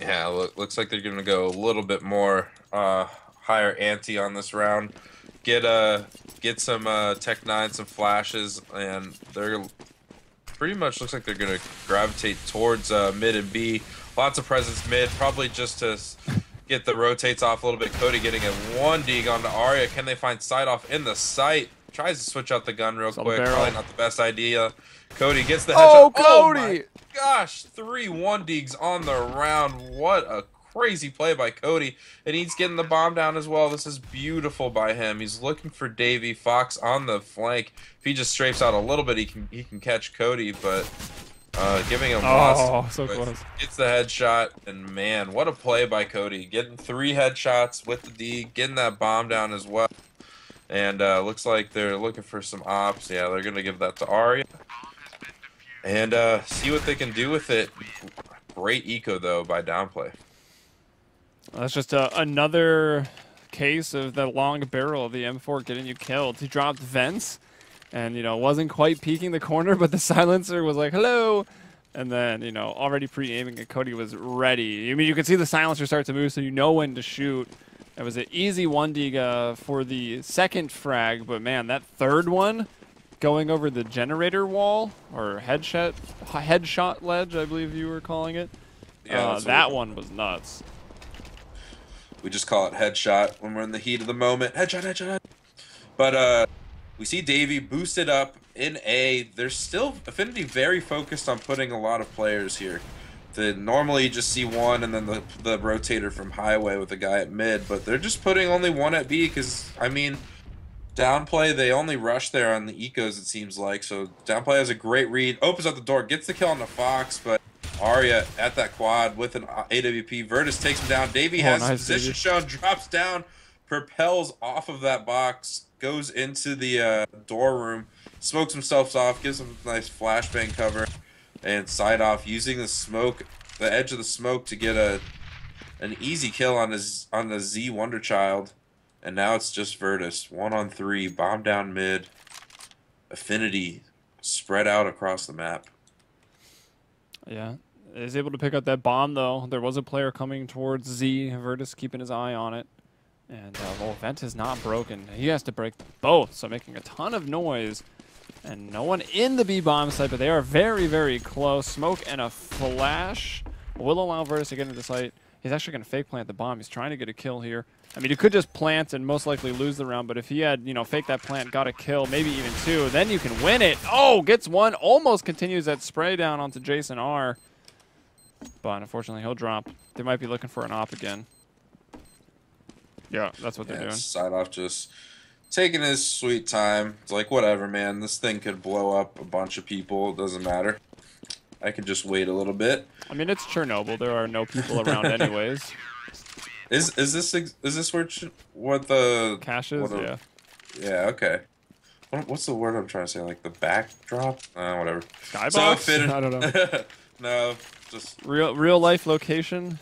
Yeah, look, looks like they're gonna go a little bit more uh, higher ante on this round. Get uh get some uh, Tech Nine, some flashes, and they're pretty much looks like they're gonna gravitate towards uh, mid and B. Lots of presence mid, probably just to get the rotates off a little bit. Cody getting a one dig onto Arya. Can they find Sidoff in the sight? Tries to switch out the gun real Saw the quick. barrel. Probably not the best idea. Cody gets the Oh, headshot. my Cody! gosh, three one digs on the round. What a crazy play by Cody. And he's getting the bomb down as well. This is beautiful by him. He's looking for Davy Fox on the flank. If he just strafes out a little bit, he can he can catch Cody, but uh, giving him. Oh, so but close. Gets the headshot, and man, what a play by Cody. Getting three headshots with the D, getting that bomb down as well. And uh, looks like they're looking for some ops. Yeah, they're gonna give that to Arya. And uh, see what they can do with it. Great eco though by downplay. That's just uh, another case of the long barrel of the M4 getting you killed. He dropped vents and, you know, wasn't quite peeking the corner, but the silencer was like, hello. And then, you know, already pre-aiming and Cody was ready. I mean, you can see the silencer start to move, so you know when to shoot. It was an easy 1D uh, for the second frag, but man, that third one going over the generator wall or headshot headshot ledge, I believe you were calling it. Yeah, uh, that one was nuts. We just call it headshot when we're in the heat of the moment. Headshot, headshot. head- But uh, we see Davey boosted up in A. There's still Affinity very focused on putting a lot of players here. The normally you just see one and then the the rotator from highway with the guy at mid, but they're just putting only one at B because I mean, downplay they only rush there on the ecos it seems like. So downplay has a great read, opens up the door, gets the kill on the fox, but Arya at that quad with an AWP. Virtus takes him down. Davey Oh, has nice, position shown, drops down, propels off of that box, goes into the uh, door room, smokes himself off, gives him a nice flashbang cover, and Sidoff using the smoke, the edge of the smoke to get a an easy kill on his on the Z Wonder Child. And now it's just Virtus, one on three, bomb down mid, affinity spread out across the map. Yeah. Is able to pick up that bomb though. There was a player coming towards Z. Virtus keeping his eye on it. And uh, well, Vent is not broken. He has to break both, so making a ton of noise. And no one in the B bomb site, but they are very, very close. Smoke and a flash will allow Virtus to get into the site. He's actually going to fake plant the bomb. He's trying to get a kill here. I mean, you could just plant and most likely lose the round, but if he had, you know, fake that plant, got a kill, maybe even two, then you can win it. Oh, gets one, almost continues that spray down onto Jason R. But unfortunately, he'll drop. They might be looking for an op again. Yeah, that's what they're doing. Sidoff just taking his sweet time. It's like whatever, man. This thing could blow up a bunch of people. It doesn't matter. I could just wait a little bit. I mean, it's Chernobyl. There are no people around anyways. Is is this is this where ch- what the Caches, what a- yeah. Yeah, okay. What, what's the word I'm trying to say? Like the backdrop? Uh, whatever. Skybox? So fitted. I don't know. no, just Real real life location.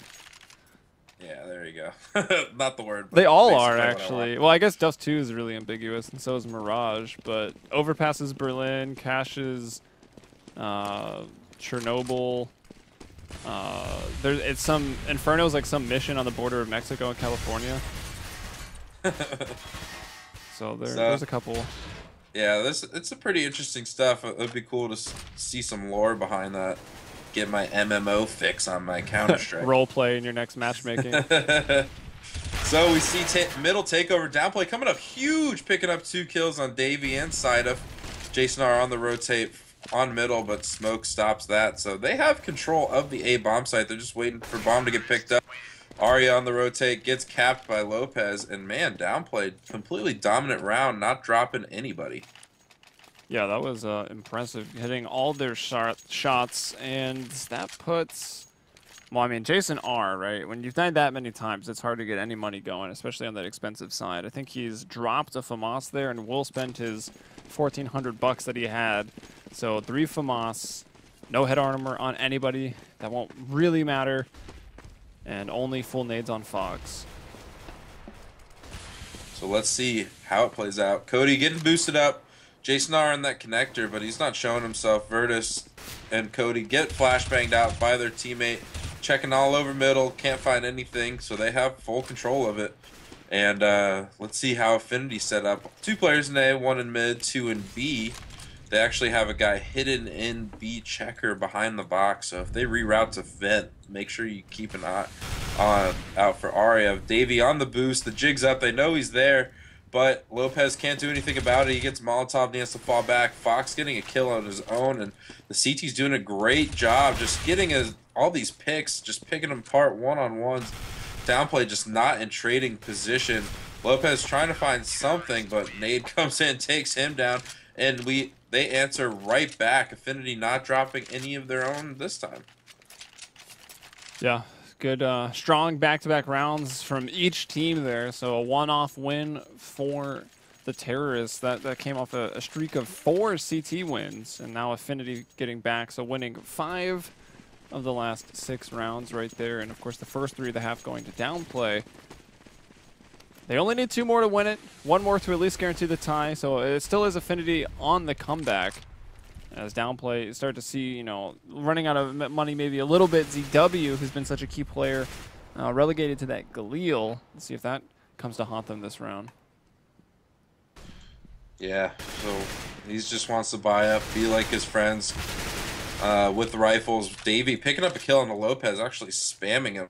yeah. There you go. Not the word. but They all are what I actually. Well, I guess Dust 2 is really ambiguous, and so is Mirage. But overpasses Berlin, caches uh, Chernobyl. Uh, there's it's some Inferno's like some mission on the border of Mexico and California. So there, So- there's a couple. Yeah, this it's a pretty interesting stuff. It would be cool to see some lore behind that. Get my MMO fix on my Counter Strike. Role play in your next matchmaking. so we see ta middle takeover downplay coming up huge, picking up two kills on Davy and side of Jason R on the rotate on middle, but Smoke stops that. So they have control of the A bomb site. They're just waiting for bomb to get picked up. Arya on the rotate gets capped by Lopez, and man, downplayed completely dominant round, not dropping anybody. Yeah, that was uh, impressive, hitting all their shot shots, and that puts. Well, I mean, Jason R. Right, when you've died that many times, it's hard to get any money going, especially on that expensive side. I think he's dropped a FAMAS there, and will spend his 1,400 bucks that he had. So three FAMAS, no head armor on anybody. That won't really matter, and only full nades on Fox. So let's see how it plays out. Cody getting boosted up. Jason R in that connector, but he's not showing himself. Virtus and Cody get flashbanged out by their teammate. Checking all over middle, can't find anything, so they have full control of it. And uh, let's see how Affinity set up. Two players in A, one in mid, two in B. They actually have a guy hidden in B checker behind the box. So if they reroute to vent, make sure you keep an eye on out for Arya. Davey on the boost. The jig's up. They know he's there, but Lopez can't do anything about it. He gets Molotov and he has to fall back. Fox getting a kill on his own, and the CT's doing a great job just getting his, all these picks, just picking them apart one on ones. Downplay just not in trading position. Lopez trying to find something, but Nade comes in, takes him down, and we they answer right back. Affinity not dropping any of their own this time. Yeah, good, uh, strong back-to-back rounds from each team there. So a one-off win for the terrorists. That that came off a, a streak of four CT wins, and now Affinity getting back. So winning five of the last six rounds right there, and of course the first three of the half going to downplay. They only need two more to win it. One more to at least guarantee the tie. So it still is Affinity on the comeback as downplay start to see you know running out of money maybe a little bit zw who's been such a key player uh, relegated to that galil let's see if that comes to haunt them this round Yeah, so he just wants to buy up, be like his friends uh, with the rifles. Davey picking up a kill on the Lopez, actually spamming him.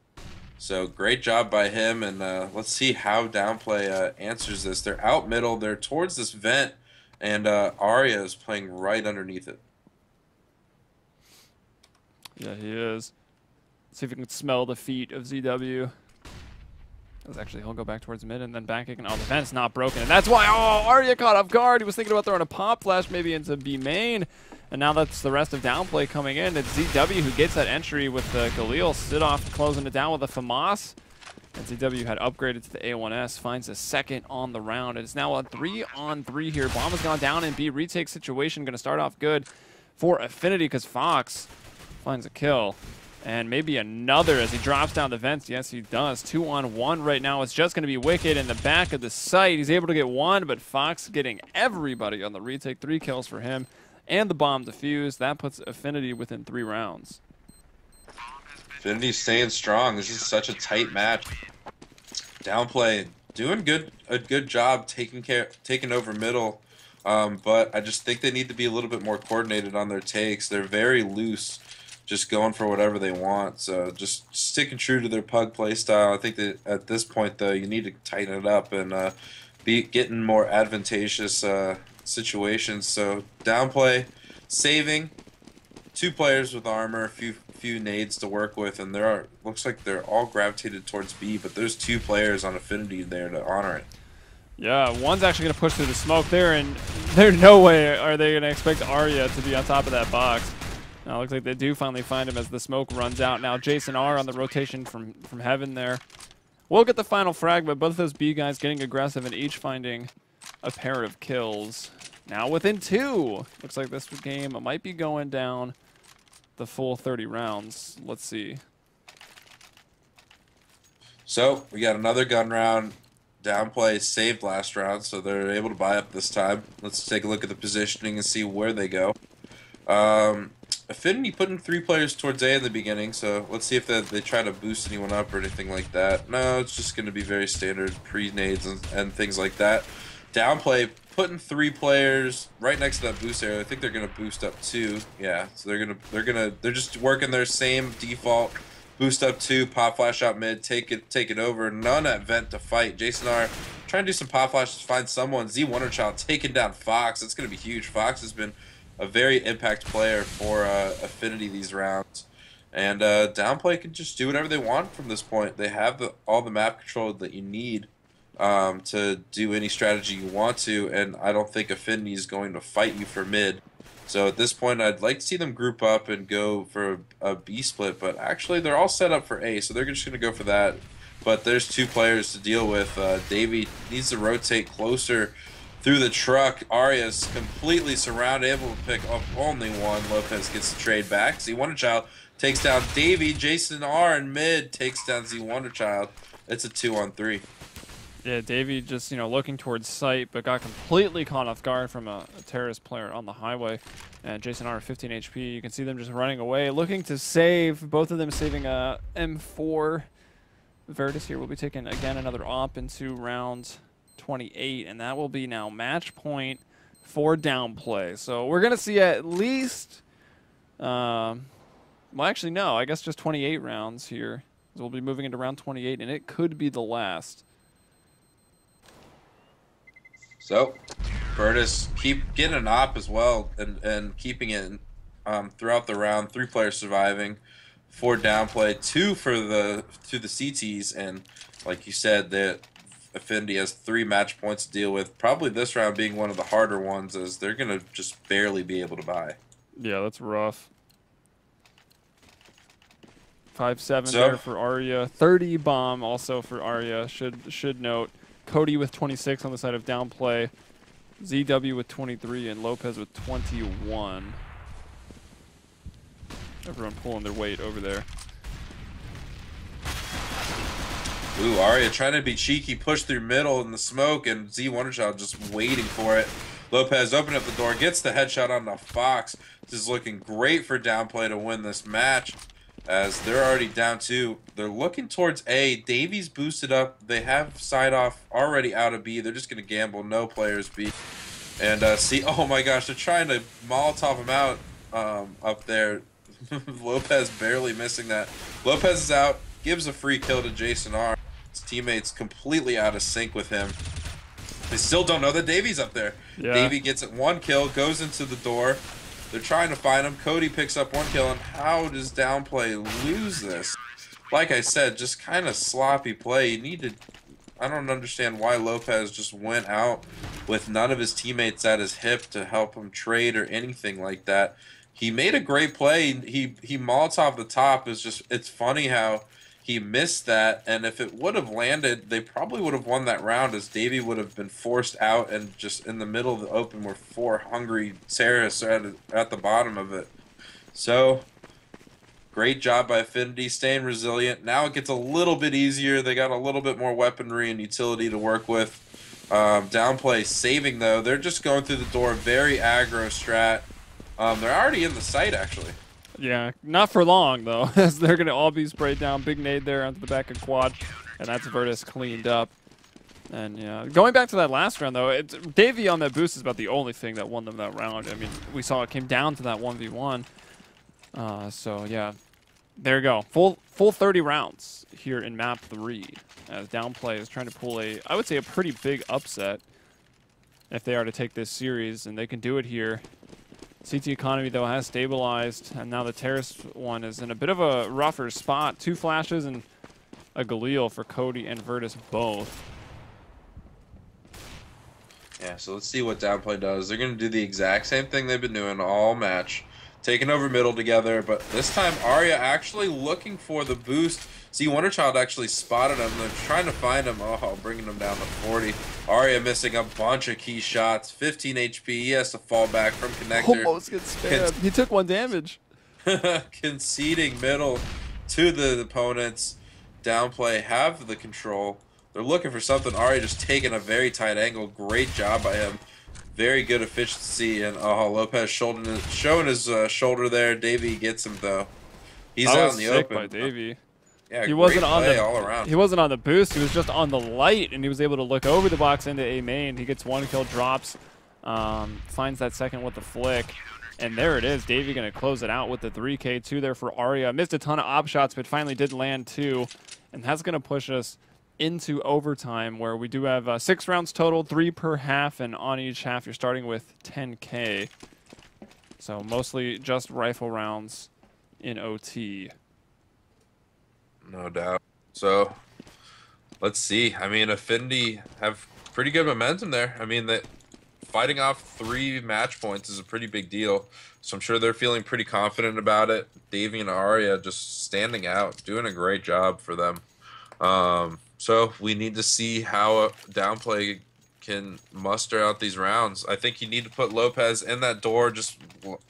So great job by him, and uh, let's see how Downplay uh, answers this. They're out middle, they're towards this vent, and uh, Arya is playing right underneath it. yeah he is see if you can smell the feet of zw actually he'll go back towards mid and then back again. Oh, the vent's not broken, and that's why oh Arya caught off guard. He was thinking about throwing a pop flash maybe into B main, and now that's the rest of downplay coming in. It's ZW who gets that entry with the Galil. Sidoff closing it down with a FAMAS. And ZW had upgraded to the A1S, finds a second on the round. It's now a three on three here. Bomb has gone down in B. Retake situation going to start off good for Affinity because Fox finds a kill. And maybe another as he drops down the vents. Yes, he does. Two on one right now. It's just going to be Wicked in the back of the site. He's able to get one, but Fox getting everybody on the retake. Three kills for him. And the bomb defused. That puts Affinity within three rounds. Affinity's staying strong. This is such a tight match. Downplay doing good, a good job taking care, taking over middle. Um, but I just think they need to be a little bit more coordinated on their takes. They're very loose, just going for whatever they want. So just sticking true to their pug play style. I think that at this point though, you need to tighten it up and uh, be getting more advantageous uh, situations. So downplay, saving, two players with armor, a few few nades to work with, and there are looks like they're all gravitated towards B, but there's two players on Affinity there to honor it. Yeah, one's actually going to push through the smoke there, and there's no way are they going to expect Arya to be on top of that box. Now looks like they do finally find him as the smoke runs out. Now Jason R on the rotation from, from heaven there. We'll get the final frag, but both those B guys getting aggressive and each finding a pair of kills. Now within two. Looks like this game might be going down the full 30 rounds. Let's see. So we got another gun round. Downplay saved last round, so they're able to buy up this time. Let's take a look at the positioning and see where they go. Um, Affinity putting three players towards A in the beginning, so let's see if they, they try to boost anyone up or anything like that. No, it's just going to be very standard pre-nades and, and things like that. Downplay putting three players right next to that boost area. I think they're to boost up two. Yeah, so they're to they're to they're just working their same default boost up two, pop flash out mid, take it take it over. None at vent to fight. Jason R trying to do some pop flashes, find someone. Z Wonder Child taking down Fox. It's going to be huge. Fox has been a very impact player for uh, Affinity these rounds. And uh, downplay can just do whatever they want from this point. They have the, all the map control that you need um, to do any strategy you want to, and I don't think Affinity is going to fight you for mid. So at this point, I'd like to see them group up and go for a, a B split, but actually they're all set up for A, so they're just going to go for that. But there's two players to deal with. Uh, Davey needs to rotate closer through the truck. Arya's completely surrounded, able to pick up only one. Lopez gets the trade back. Z Wonderchild takes down Davey. Jason R in mid takes down Z Wonderchild. It's a two on three. Yeah, Davey just, you know, looking towards sight, but got completely caught off guard from a, a terrorist player on the highway. And Jason R 15 HP. You can see them just running away, looking to save. Both of them saving a M4. Virtus here will be taking, again, another op into round 28, and that will be now match point for downplay. So we're going to see at least, um, well, actually, no, I guess just 28 rounds here. We'll be moving into round 28, and it could be the last. So, Curtis, keep getting an op as well and, and keeping it um, throughout the round. Three players surviving, four downplay, two for the to the CTs, and like you said, that Affinity has three match points to deal with. Probably this round being one of the harder ones, as they're gonna just barely be able to buy. Yeah, that's rough. Five seven So- there for Arya. Thirty bomb also for Arya. Should should note. Cody with 26 on the side of downplay. ZW with 23 and Lopez with 21. Everyone pulling their weight over there. Ooh, Arya trying to be cheeky, push through middle in the smoke, and Z Wonderchild just waiting for it. Lopez open up the door, gets the headshot on the Fox. This is looking great for downplay to win this match, as they're already down two. They're looking towards A. Davies boosted up. They have Sidoff already out of B. They're just going to gamble, no players B. And uh, see, oh my gosh, they're trying to Molotov him out um, up there. Lopez barely missing that. Lopez is out, gives a free kill to Jason R. His teammates completely out of sync with him. They still don't know that Davy's up there. Yeah. Davy gets it one kill, goes into the door. They're trying to find him. Cody picks up one kill, and how does downplay lose this? Like I said, just kind of sloppy play. You need to. I don't understand why Lopez just went out with none of his teammates at his hip to help him trade or anything like that. He made a great play. He he Molotov the top is just. It's funny how he missed that, and if it would have landed, they probably would have won that round, as Davy would have been forced out and just in the middle of the open were four hungry terrorists at, at the bottom of it. So, great job by Affinity, staying resilient. Now it gets a little bit easier. They got a little bit more weaponry and utility to work with. Um, downplay saving though, they're just going through the door, very aggro strat. Um, they're already in the site actually. Yeah, not for long though, as they're gonna all be sprayed down. Big nade there onto the back of quad, and that's Virtus cleaned up. And yeah, going back to that last round though, it's, Davey on that boost is about the only thing that won them that round. I mean, we saw it came down to that one v one. Uh, so yeah, there you go. Full full 30 rounds here in map three, as Downplay is trying to pull a, I would say a pretty big upset if they are to take this series, and they can do it here. CT economy though has stabilized, and now the terrorist one is in a bit of a rougher spot. Two flashes and a Galil for Cody and Virtus both. Yeah, so let's see what downplay does. They're going to do the exact same thing they've been doing all match. taking over middle together. But this time, Arya actually looking for the boost. Z Wonderchild actually spotted him. They're trying to find him. Oh, bringing him down to 40. Arya missing a bunch of key shots. 15 HP. He has to fall back from connector. Almost gets spammed. He took one damage. Conceding middle to the opponents. Downplay have the control. They're looking for something. Arya just taking a very tight angle. Great job by him. Very good efficiency. And oh, Lopez showing his, showing his uh, shoulder there. Davey gets him though. He's That out was in the sick open. by Davey. Yeah, He wasn't on the all around. he wasn't on the boost. He was just on the light, and he was able to look over the box into A main. He gets one kill, drops, um, finds that second with the flick, and there it is. Davey gonna close it out with the 3K two there for Arya. Missed a ton of op shots, but finally did land two, and that's gonna push us into overtime where we do have uh, six rounds total, three per half, and on each half you're starting with 10K. So mostly just rifle rounds in OT. No doubt. So let's see. I mean, Affinity have pretty good momentum there. I mean, that fighting off three match points is a pretty big deal. So I'm sure they're feeling pretty confident about it. Davey and Arya just standing out, doing a great job for them. Um, so we need to see how downplay can muster out these rounds. I think you need to put Lopez in that door, just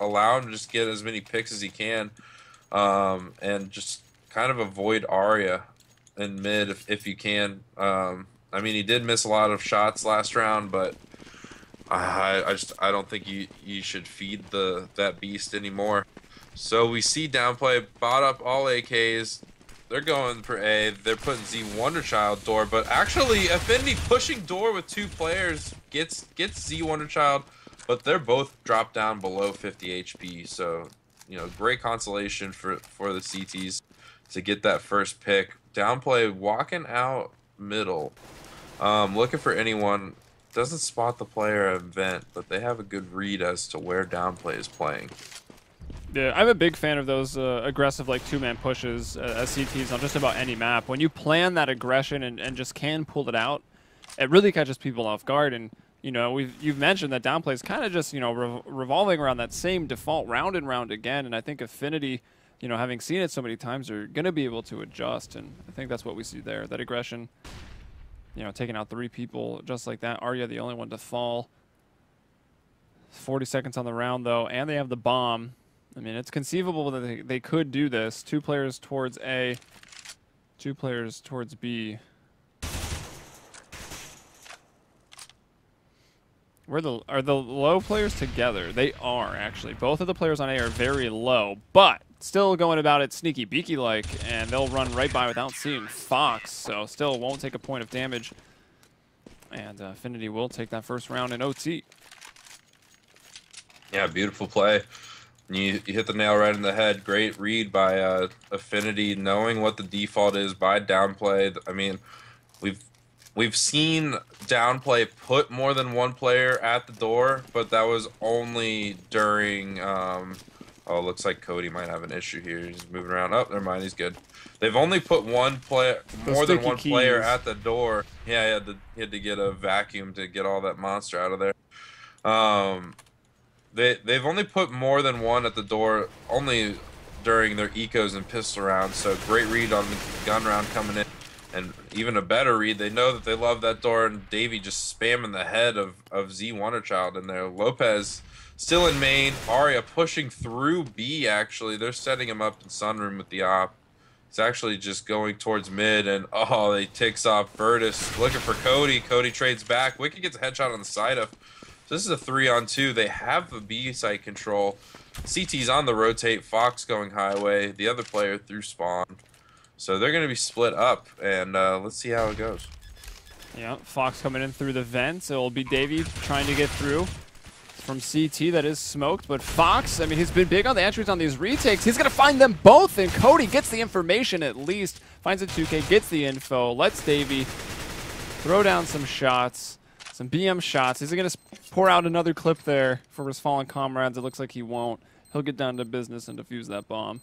allow him to just get as many picks as he can, um, and just kind of avoid Arya in mid if, if you can. Um, I mean, he did miss a lot of shots last round, but I, I just I don't think you you should feed the that beast anymore. So we see downplay bought up all AKs. They're going for A. They're putting Z Wonderchild door, but actually Affinity pushing door with two players gets gets Z Wonderchild, but they're both dropped down below 50 HP. So you know, great consolation for for the CTs to get that first pick. Downplay walking out middle, um, looking for anyone. Doesn't spot the player at vent, but they have a good read as to where downplay is playing. Yeah, I'm a big fan of those uh, aggressive like two-man pushes uh, as CTs on just about any map. When you plan that aggression and, and just can pull it out, it really catches people off guard. And you know, we've you've mentioned that downplay is kind of just you know re- revolving around that same default round and round again. And I think Affinity, you know, having seen it so many times, are going to be able to adjust. And I think that's what we see there. That aggression, you know, taking out three people just like that. Arya the only one to fall. 40 seconds on the round though, and they have the bomb. I mean, it's conceivable that they, they could do this. Two players towards A, two players towards B. Where the are the low players together? They are actually. Both of the players on A are very low, but still going about it sneaky beaky like, and they'll run right by without seeing Fox. So still won't take a point of damage. And uh, Affinity will take that first round in OT. Yeah, beautiful play. You, you hit the nail right in the head. Great read by uh, Affinity, knowing what the default is by downplay. I mean, we've we've seen downplay put more than one player at the door, but that was only during. Um, oh, looks like Cody might have an issue here. He's moving around. Oh, never mind. He's good. They've only put one player, more than one player at the door. Yeah, he had to he had to get a vacuum to get all that monster out of there. Um, they they've only put more than one at the door only during their ecos and pistol rounds. So great read on the gun round coming in, and even a better read. They know that they love that door, and Davey just spamming the head of of Z Wonderchild in there. Lopez still in main. Arya pushing through B. Actually, they're setting him up in sunroom with the op. He's actually just going towards mid, and oh, they takes off Virtus looking for Cody. Cody trades back. Wicked gets a headshot on the side of. So this is a three on two. They have the B site control. CT's on the rotate. Fox going highway. The other player through spawn. So they're going to be split up, and uh, let's see how it goes. Yeah, Fox coming in through the vents. It will be Davey trying to get through from CT that is smoked. But Fox, I mean, he's been big on the entries on these retakes. He's going to find them both, and Cody gets the information at least. Finds a 2K, gets the info, lets Davey throw down some shots, some BM shots. Is he going to pour out another clip there for his fallen comrades? It looks like he won't. He'll get down to business and defuse that bomb.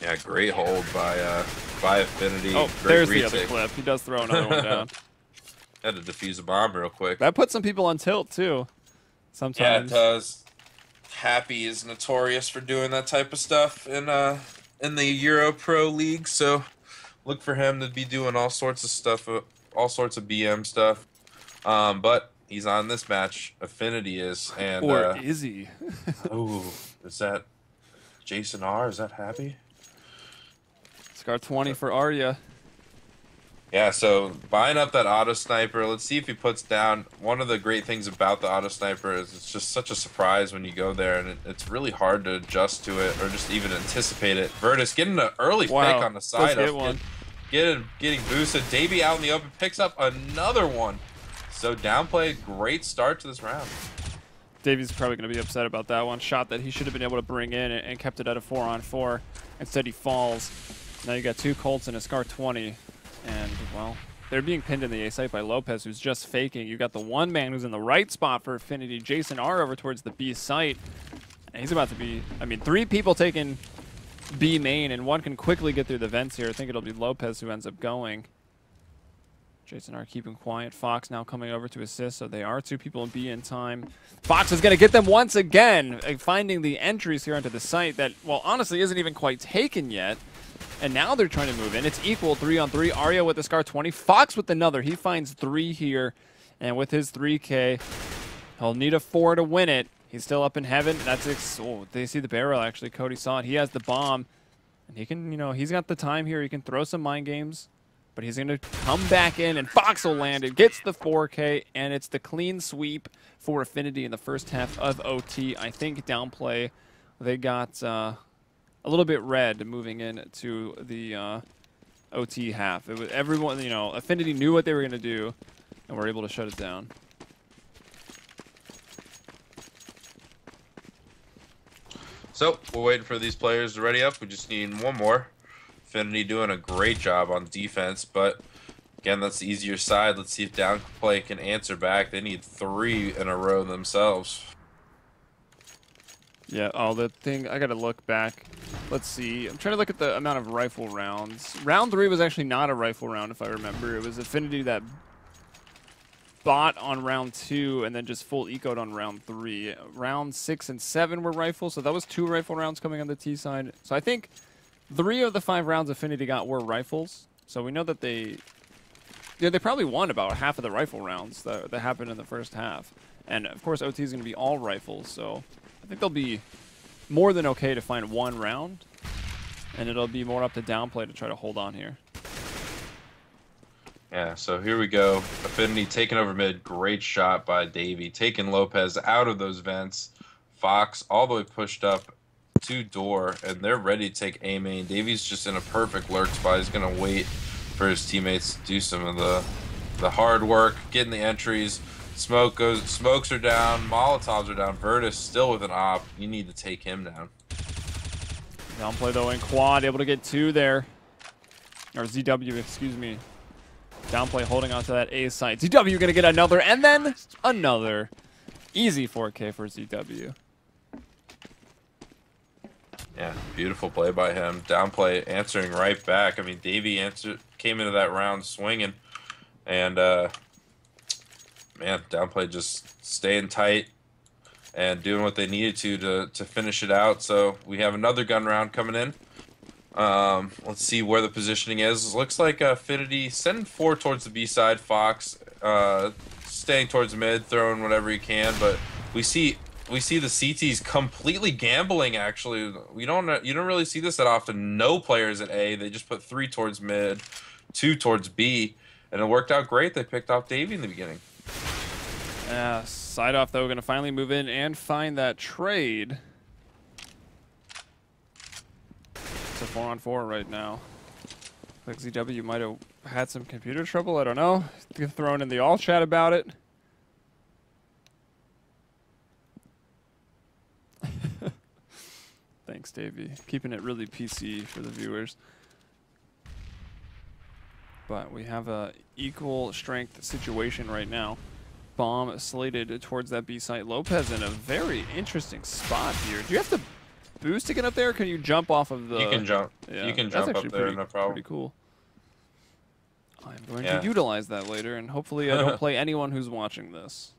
Yeah, great hold by uh, by Affinity. Oh, great there's the other clip. He does throw another one down. Had to defuse a bomb real quick. That puts some people on tilt, too. Yeah, it Sometimes. does. Happy is notorious for doing that type of stuff in uh in the Euro Pro League, so look for him to be doing all sorts of stuff, uh, all sorts of BM stuff. Um, but he's on this match. Affinity is, and or uh, is he? oh, is that Jason R? Is that Happy? Scar 20 for Arya. Yeah, so buying up that auto sniper, let's see if he puts down. One of the great things about the auto sniper is it's just such a surprise when you go there, and it, it's really hard to adjust to it or just even anticipate it. Virtus getting an early Wow, pick on the side get of one. getting getting boosted. Davey out in the open picks up another one. So downplay, great start to this round. Davies probably going to be upset about that one. Shot that he should have been able to bring in and, and kept it at a four on four. Instead, he falls. Now you got two Colts and a Scar 20. And, well, they're being pinned in the A site by Lopez, who's just faking. You got the one man who's in the right spot for Affinity, Jason R over towards the B site. And he's about to be, I mean, three people taking B main, and one can quickly get through the vents here. I think it'll be Lopez who ends up going. Jason R keeping quiet. Fox now coming over to assist, so they are two people in B in time. Fox is going to get them once again, uh, finding the entries here onto the site that, well, honestly isn't even quite taken yet. And now they're trying to move in. It's equal three on three. Arya with the Scar 20. Fox with another. He finds three here. And with his 3K, he'll need a four to win it. He's still up in heaven. That's ex- oh, they see the barrel actually. Cody saw it. He has the bomb. And he can, you know, he's got the time here. He can throw some mind games. But he's going to come back in, and Fox will land it. Gets the 4K, and it's the clean sweep for Affinity in the first half of OT. I think downplay, they got uh, a little bit red moving in to the uh, OT half. It was everyone, you know, Affinity knew what they were going to do, and were able to shut it down. So we're waiting for these players to ready up. We just need one more. Affinity doing a great job on defense, but again, that's the easier side. Let's see if downplay can answer back. They need three in a row themselves. Yeah, oh, the thing, I gotta look back. Let's see. I'm trying to look at the amount of rifle rounds. Round three was actually not a rifle round, if I remember. It was Affinity that bought on round two and then just full ecoed on round three. Round six and seven were rifles, so that was two rifle rounds coming on the T side. So I think three of the five rounds Affinity got were rifles. So we know that they, yeah, they probably won about half of the rifle rounds that, that happened in the first half. And of course, OT is going to be all rifles, so I think they'll be more than okay to find one round, and it'll be more up to downplay to try to hold on here. Yeah, so here we go. Affinity taking over mid. Great shot by Davey. Taking Lopez out of those vents. Fox all the way pushed up to door, and they're ready to take A main. Davey's just in a perfect lurk spot. He's going to wait for his teammates to do some of the the hard work, getting the entries. Smoke goes, smokes are down, Molotovs are down. Virtus still with an op. You need to take him down. Downplay though in quad, able to get two there. Or ZW, excuse me. Downplay holding on to that A site. ZW gonna get another, and then another. Easy 4K for ZW. Yeah, beautiful play by him. Downplay answering right back. I mean, Davey answered came into that round swinging, and uh, man, downplay just staying tight and doing what they needed to to to finish it out. So we have another gun round coming in. Um, let's see where the positioning is. Looks like Affinity sending four towards the B side. Fox uh, staying towards mid, throwing whatever he can. But we see we see the CTs completely gambling. Actually, we don't you don't really see this that often. No players at A. They just put three towards mid, two towards B, and it worked out great. They picked off Davey in the beginning. Uh, Sidoff though, We're gonna finally move in and find that trade. It's a four on four right now. Like ZW might have had some computer trouble. I don't know. Thrown in the all chat about it. Thanks, Davey. Keeping it really PC for the viewers. But we have a equal strength situation right now. Bomb slated towards that B site. Lopez in a very interesting spot here. Do you have to boost to get up there? Or can you jump off of the? you can jump. Yeah, you can that's jump up actually there, pretty, no problem. Pretty cool. I'm going Yeah. to utilize that later, and hopefully I don't play anyone who's watching this.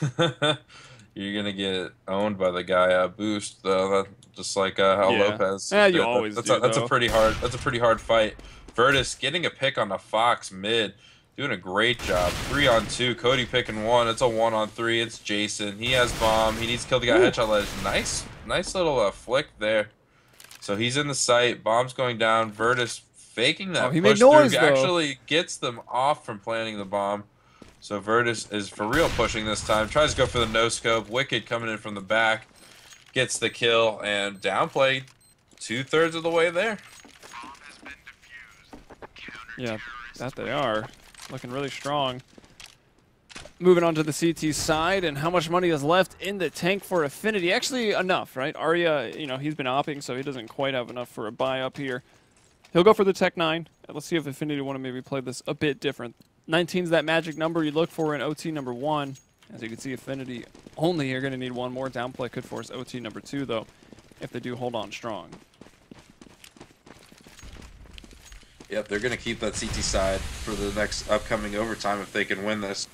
you're gonna get owned by the guy uh, boost though. That, just like uh, how Yeah. Lopez. Yeah, you. That- always that's do, a, that's though. a pretty hard. That's a pretty hard fight. Virtus getting a pick on the Fox mid, doing a great job. Three on two. Cody picking one. It's a one on three. It's Jason. He has bomb. He needs to kill the guy. Ooh. Headshot ledge. Nice, nice little uh, flick there. So he's in the sight. Bomb's going down. Virtus faking that Oh, he push made noise, through though. actually gets them off from planting the bomb. So Virtus is for real pushing this time. Tries to go for the no scope. Wicked coming in from the back. Gets the kill and downplay two thirds of the way there. Yeah, that they are. Looking really strong. Moving on to the CT side, and how much money is left in the tank for Affinity? Actually, enough, right? Arya, you know, he's been opping, so he doesn't quite have enough for a buy up here. He'll go for the Tech 9. Uh, Let's see if Affinity want to maybe play this a bit different. 19 is that magic number you look for in OT number 1. As you can see, Affinity only are going to need one more. Downplay could force OT number 2, though, if they do hold on strong. Yep, they're gonna keep that CT side for the next upcoming overtime if they can win this.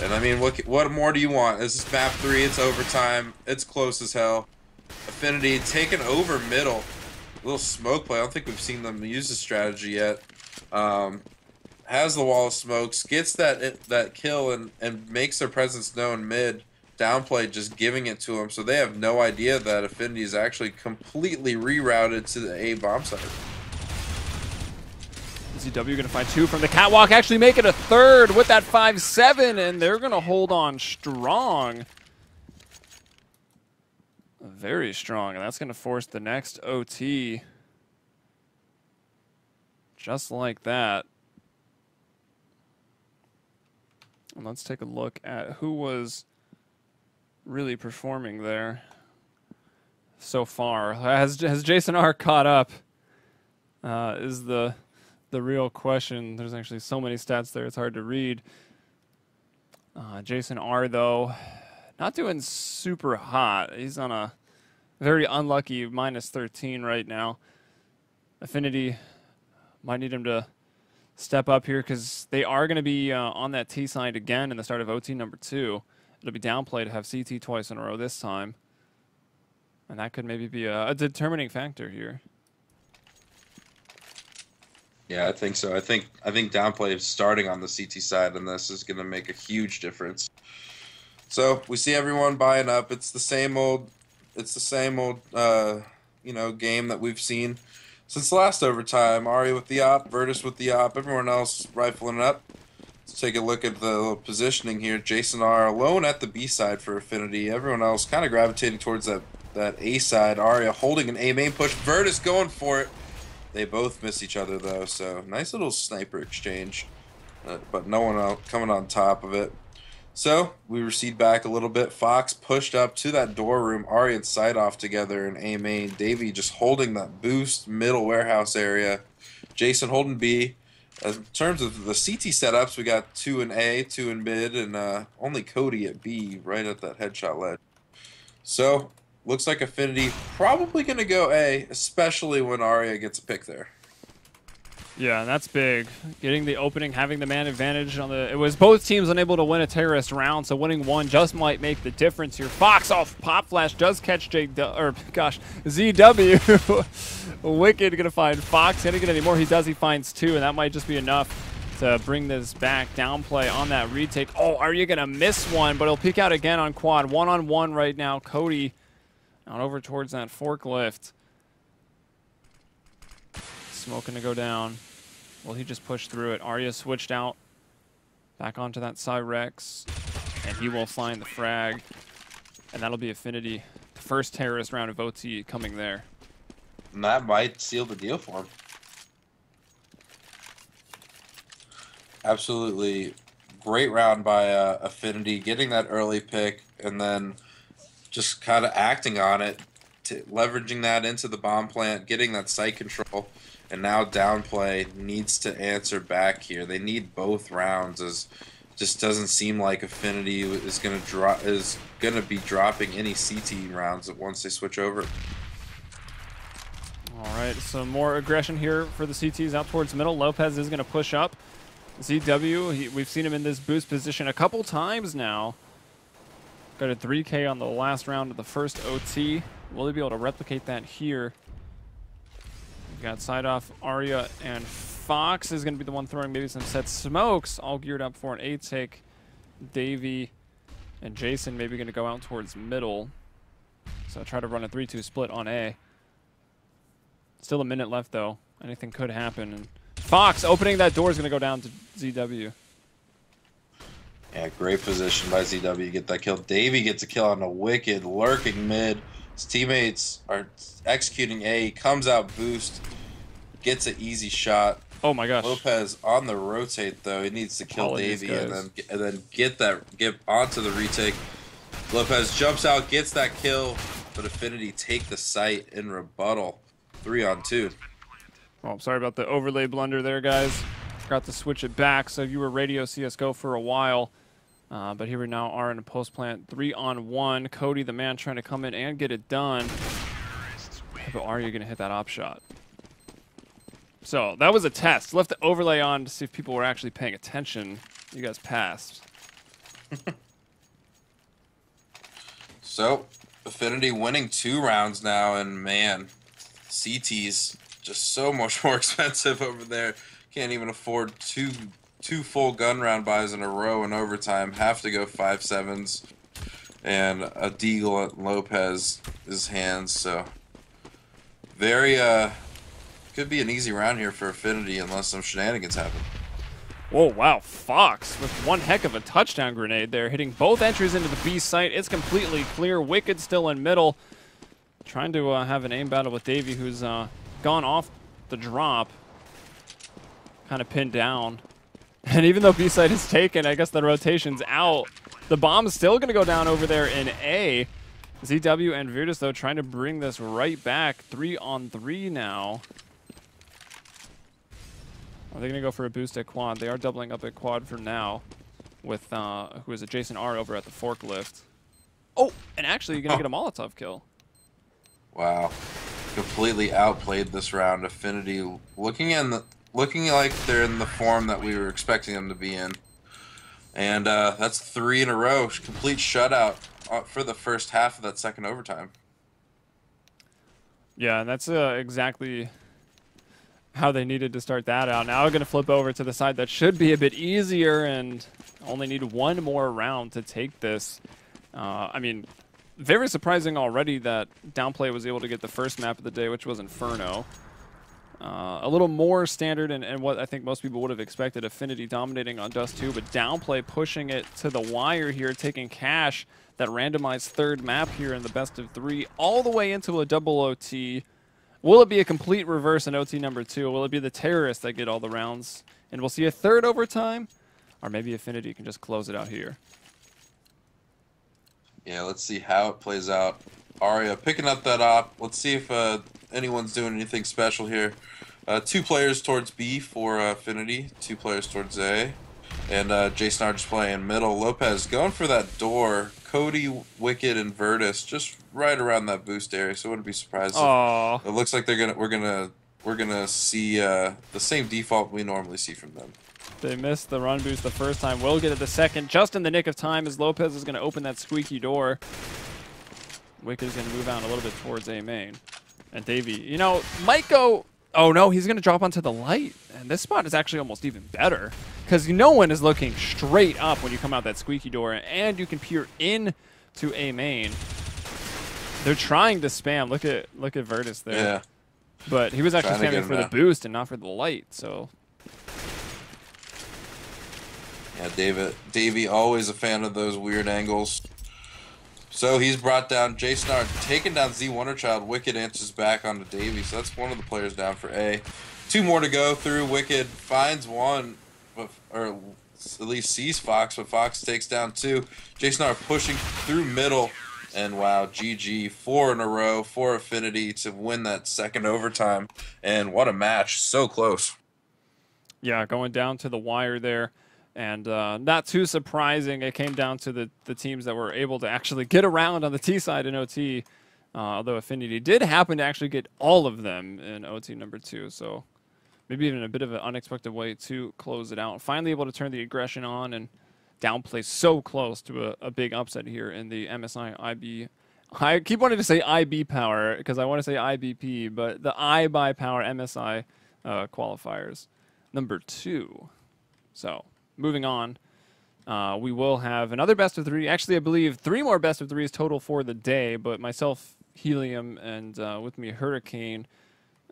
And I mean, what what more do you want? This is map three. It's overtime. It's close as hell. Affinity taking over middle. A little smoke play. I don't think we've seen them use this strategy yet. Um, has the wall of smokes, gets that that kill, and and makes their presence known mid. Downplay just giving it to them, so they have no idea that Affinity is actually completely rerouted to the A bomb site. ZW going to find two from the catwalk, actually make it a third with that 5-7, and they're going to hold on strong. Very strong, and that's going to force the next OT. Just like that. And let's take a look at who was really performing there so far. Has, has Jason R caught up? Uh, is the the real question. There's actually so many stats there, it's hard to read. Uh, Jason R, though, not doing super hot. He's on a very unlucky minus 13 right now. Affinity might need him to step up here because they are going to be uh, on that T side again in the start of OT number two. It'll be downplay to have CT twice in a row this time. And that could maybe be a, a determining factor here. Yeah, I think so. I think I think downplay starting on the CT side and this is going to make a huge difference. So we see everyone buying up. It's the same old, it's the same old, uh, you know, game that we've seen since last overtime. Ari with the op, Virtus with the op, everyone else rifling up. Let's take a look at the positioning here. Jason R alone at the B side for Affinity. Everyone else kind of gravitating towards that that A side. Arya holding an A main push. Virtus going for it. They both miss each other though, so nice little sniper exchange, uh, but no one out coming on top of it. So we recede back a little bit. Fox pushed up to that door room. Ari and Sidoff together in A main. Davey just holding that boost middle warehouse area. Jason holding B. Uh, in terms of the CT setups, we got two in A, two in mid, and uh, only Cody at B, right at that headshot ledge. So looks like Affinity probably going to go A, especially when Arya gets a pick there. Yeah, that's big. Getting the opening, having the man advantage on the. It was both teams unable to win a terrorist round, so winning one just might make the difference here. Fox off pop flash does catch J. Or gosh, ZW. Wicked gonna find Fox. He get any more? He does. He finds two, and that might just be enough to bring this back. Downplay on that retake. Oh, are you gonna miss one? But he'll peek out again on quad. One on one right now. Cody out over towards that forklift. Smoke gonna go down. Well, he just pushed through it. Arya switched out back onto that Cyrex, and he will find the frag. And that'll be Affinity. The first terrorist round of OT coming there. And that might seal the deal for him. Absolutely great round by uh, Affinity, getting that early pick and then just kind of acting on it, leveraging that into the bomb plant, getting that site control, and now downplay needs to answer back here. They need both rounds as just doesn't seem like Affinity is gonna drop is gonna be dropping any CT rounds once they switch over. All right, some more aggression here for the CTs out towards middle. Lopez is to push up. ZW, he, we've seen him in this boost position a couple times now. Got a 3K on the last round of the first OT. Will he be able to replicate that here? We've got Sidoff Arya and Fox is going to be the one throwing maybe some set smokes, all geared up for an A take. Davey and Jason maybe going to go out towards middle. So try to run a 3-2 split on A. Still a minute left though. Anything could happen. And Fox opening that door is going to go down to ZW. Yeah, great position by ZW. Get that kill. Davey gets a kill on a wicked lurking mid. His teammates are executing A. He comes out boost, gets an easy shot. Oh my gosh. Lopez on the rotate though. He needs to kill Apologies, Davey and then and then get that get onto the retake. Lopez jumps out, gets that kill, but Affinity take the site in rebuttal. Three on two. Oh, sorry about the overlay blunder there, guys. Forgot to switch it back. So you were radio CSGO for a while. Uh, but here we now are in a post plant three on one. Cody, the man, trying to come in and get it done. But are you going to hit that op shot? So that was a test. Left the overlay on to see if people were actually paying attention. You guys passed. So Affinity winning two rounds now, and man, CT's just so much more expensive over there. Can't even afford two two full gun round buys in a row in overtime. Have to go five sevens, and a deagle at Lopez's hands. So very uh, could be an easy round here for Affinity unless some shenanigans happen. Whoa, wow. Fox with one heck of a touchdown grenade there, hitting both entries into the B site. It's completely clear. Wicked still in middle. Trying to uh, have an aim battle with Davey, who's uh, gone off the drop. Kind of pinned down. And even though B site is taken, I guess the rotation's out. The bomb's still going to go down over there in A. ZW and Virtus, though, trying to bring this right back. Three on three now. Are they going to go for a boost at quad? They are doubling up at quad for now with, uh, who is it, Jason R over at the forklift. Oh, and actually you're going to get a Molotov kill. Wow, completely outplayed this round. Affinity looking in the looking like they're in the form that we were expecting them to be in, and uh, that's three in a row. Complete shutout uh, for the first half of that second overtime. Yeah, and that's uh, exactly how they needed to start that out. Now we're going to flip over to the side that should be a bit easier and only need one more round to take this. Uh, I mean, very surprising already that Downplay was able to get the first map of the day, which was Inferno. Uh, a little more standard and, and what I think most people would have expected. Affinity dominating on Dust 2, but Downplay pushing it to the wire here, taking Cache. That randomized third map here in the best of three, all the way into a double OT. Will it be a complete reverse in OT number two? Will it be the terrorists that get all the rounds? And we'll see a third overtime? Or maybe Affinity can just close it out here. Yeah, let's see how it plays out. Arya picking up that op. Let's see if uh, anyone's doing anything special here. Uh, two players towards B for uh, Affinity, two players towards A. And uh, Jason just playing middle. Lopez going for that door. Cody, Wicked, and Virtus just right around that boost area. So I wouldn't be surprised. If Oh, it looks like they're gonna we're gonna we're gonna see uh, the same default we normally see from them. they missed the run boost the first time. Will get it the second, just in the nick of time as Lopez is going to open that squeaky door. Wicked is going to move out a little bit towards A main. And Davey, you know, might go. Oh no, he's going to drop onto the light. And this spot is actually almost even better. Because no one is looking straight up when you come out that squeaky door. And you can peer in to A main. They're trying to spam. Look at look at Virtus there. Yeah. But he was actually spamming for the boost and not for the light. So Yeah, David Davey always a fan of those weird angles. So he's brought down Jason R, taking down Z Wonderchild. Wicked answers back onto Davey. So that's one of the players down for A. Two more to go through. Wicked finds one, or at least sees Fox, but Fox takes down two. Jason R pushing through middle. And wow, GG, four in a row, for Affinity to win that second overtime. And what a match. So close. Yeah, going down to the wire there. And uh, not too surprising, it came down to the, the teams that were able to actually get around on the T side in OT. Uh, although Affinity did happen to actually get all of them in OT number two. So maybe even a bit of an unexpected way to close it out. Finally able to turn the aggression on and Downplay so close to a, a big upset here in the MSI IB. I keep wanting to say IB power because I want to say IBP, but the iBUYPOWER MSI uh, qualifiers. Number two. So moving on, uh, we will have another best of three. Actually, I believe three more best of threes total for the day. But myself, Helium, and uh, with me HurikaNe,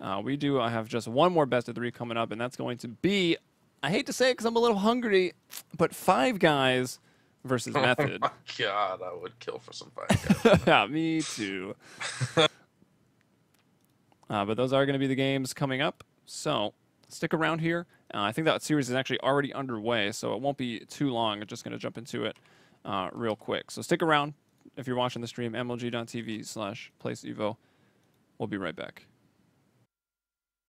uh, we do I have just one more best of three coming up, and that's going to be. I hate to say it because I'm a little hungry, but Five Guys versus Method. Oh my god, I would kill for some fight. yeah, me too. uh, but those are going to be the games coming up. So stick around here. Uh, I think that series is actually already underway, so it won't be too long. I'm just going to jump into it uh, real quick. So stick around if you're watching the stream, mlg.tv slash playcevo. We'll be right back.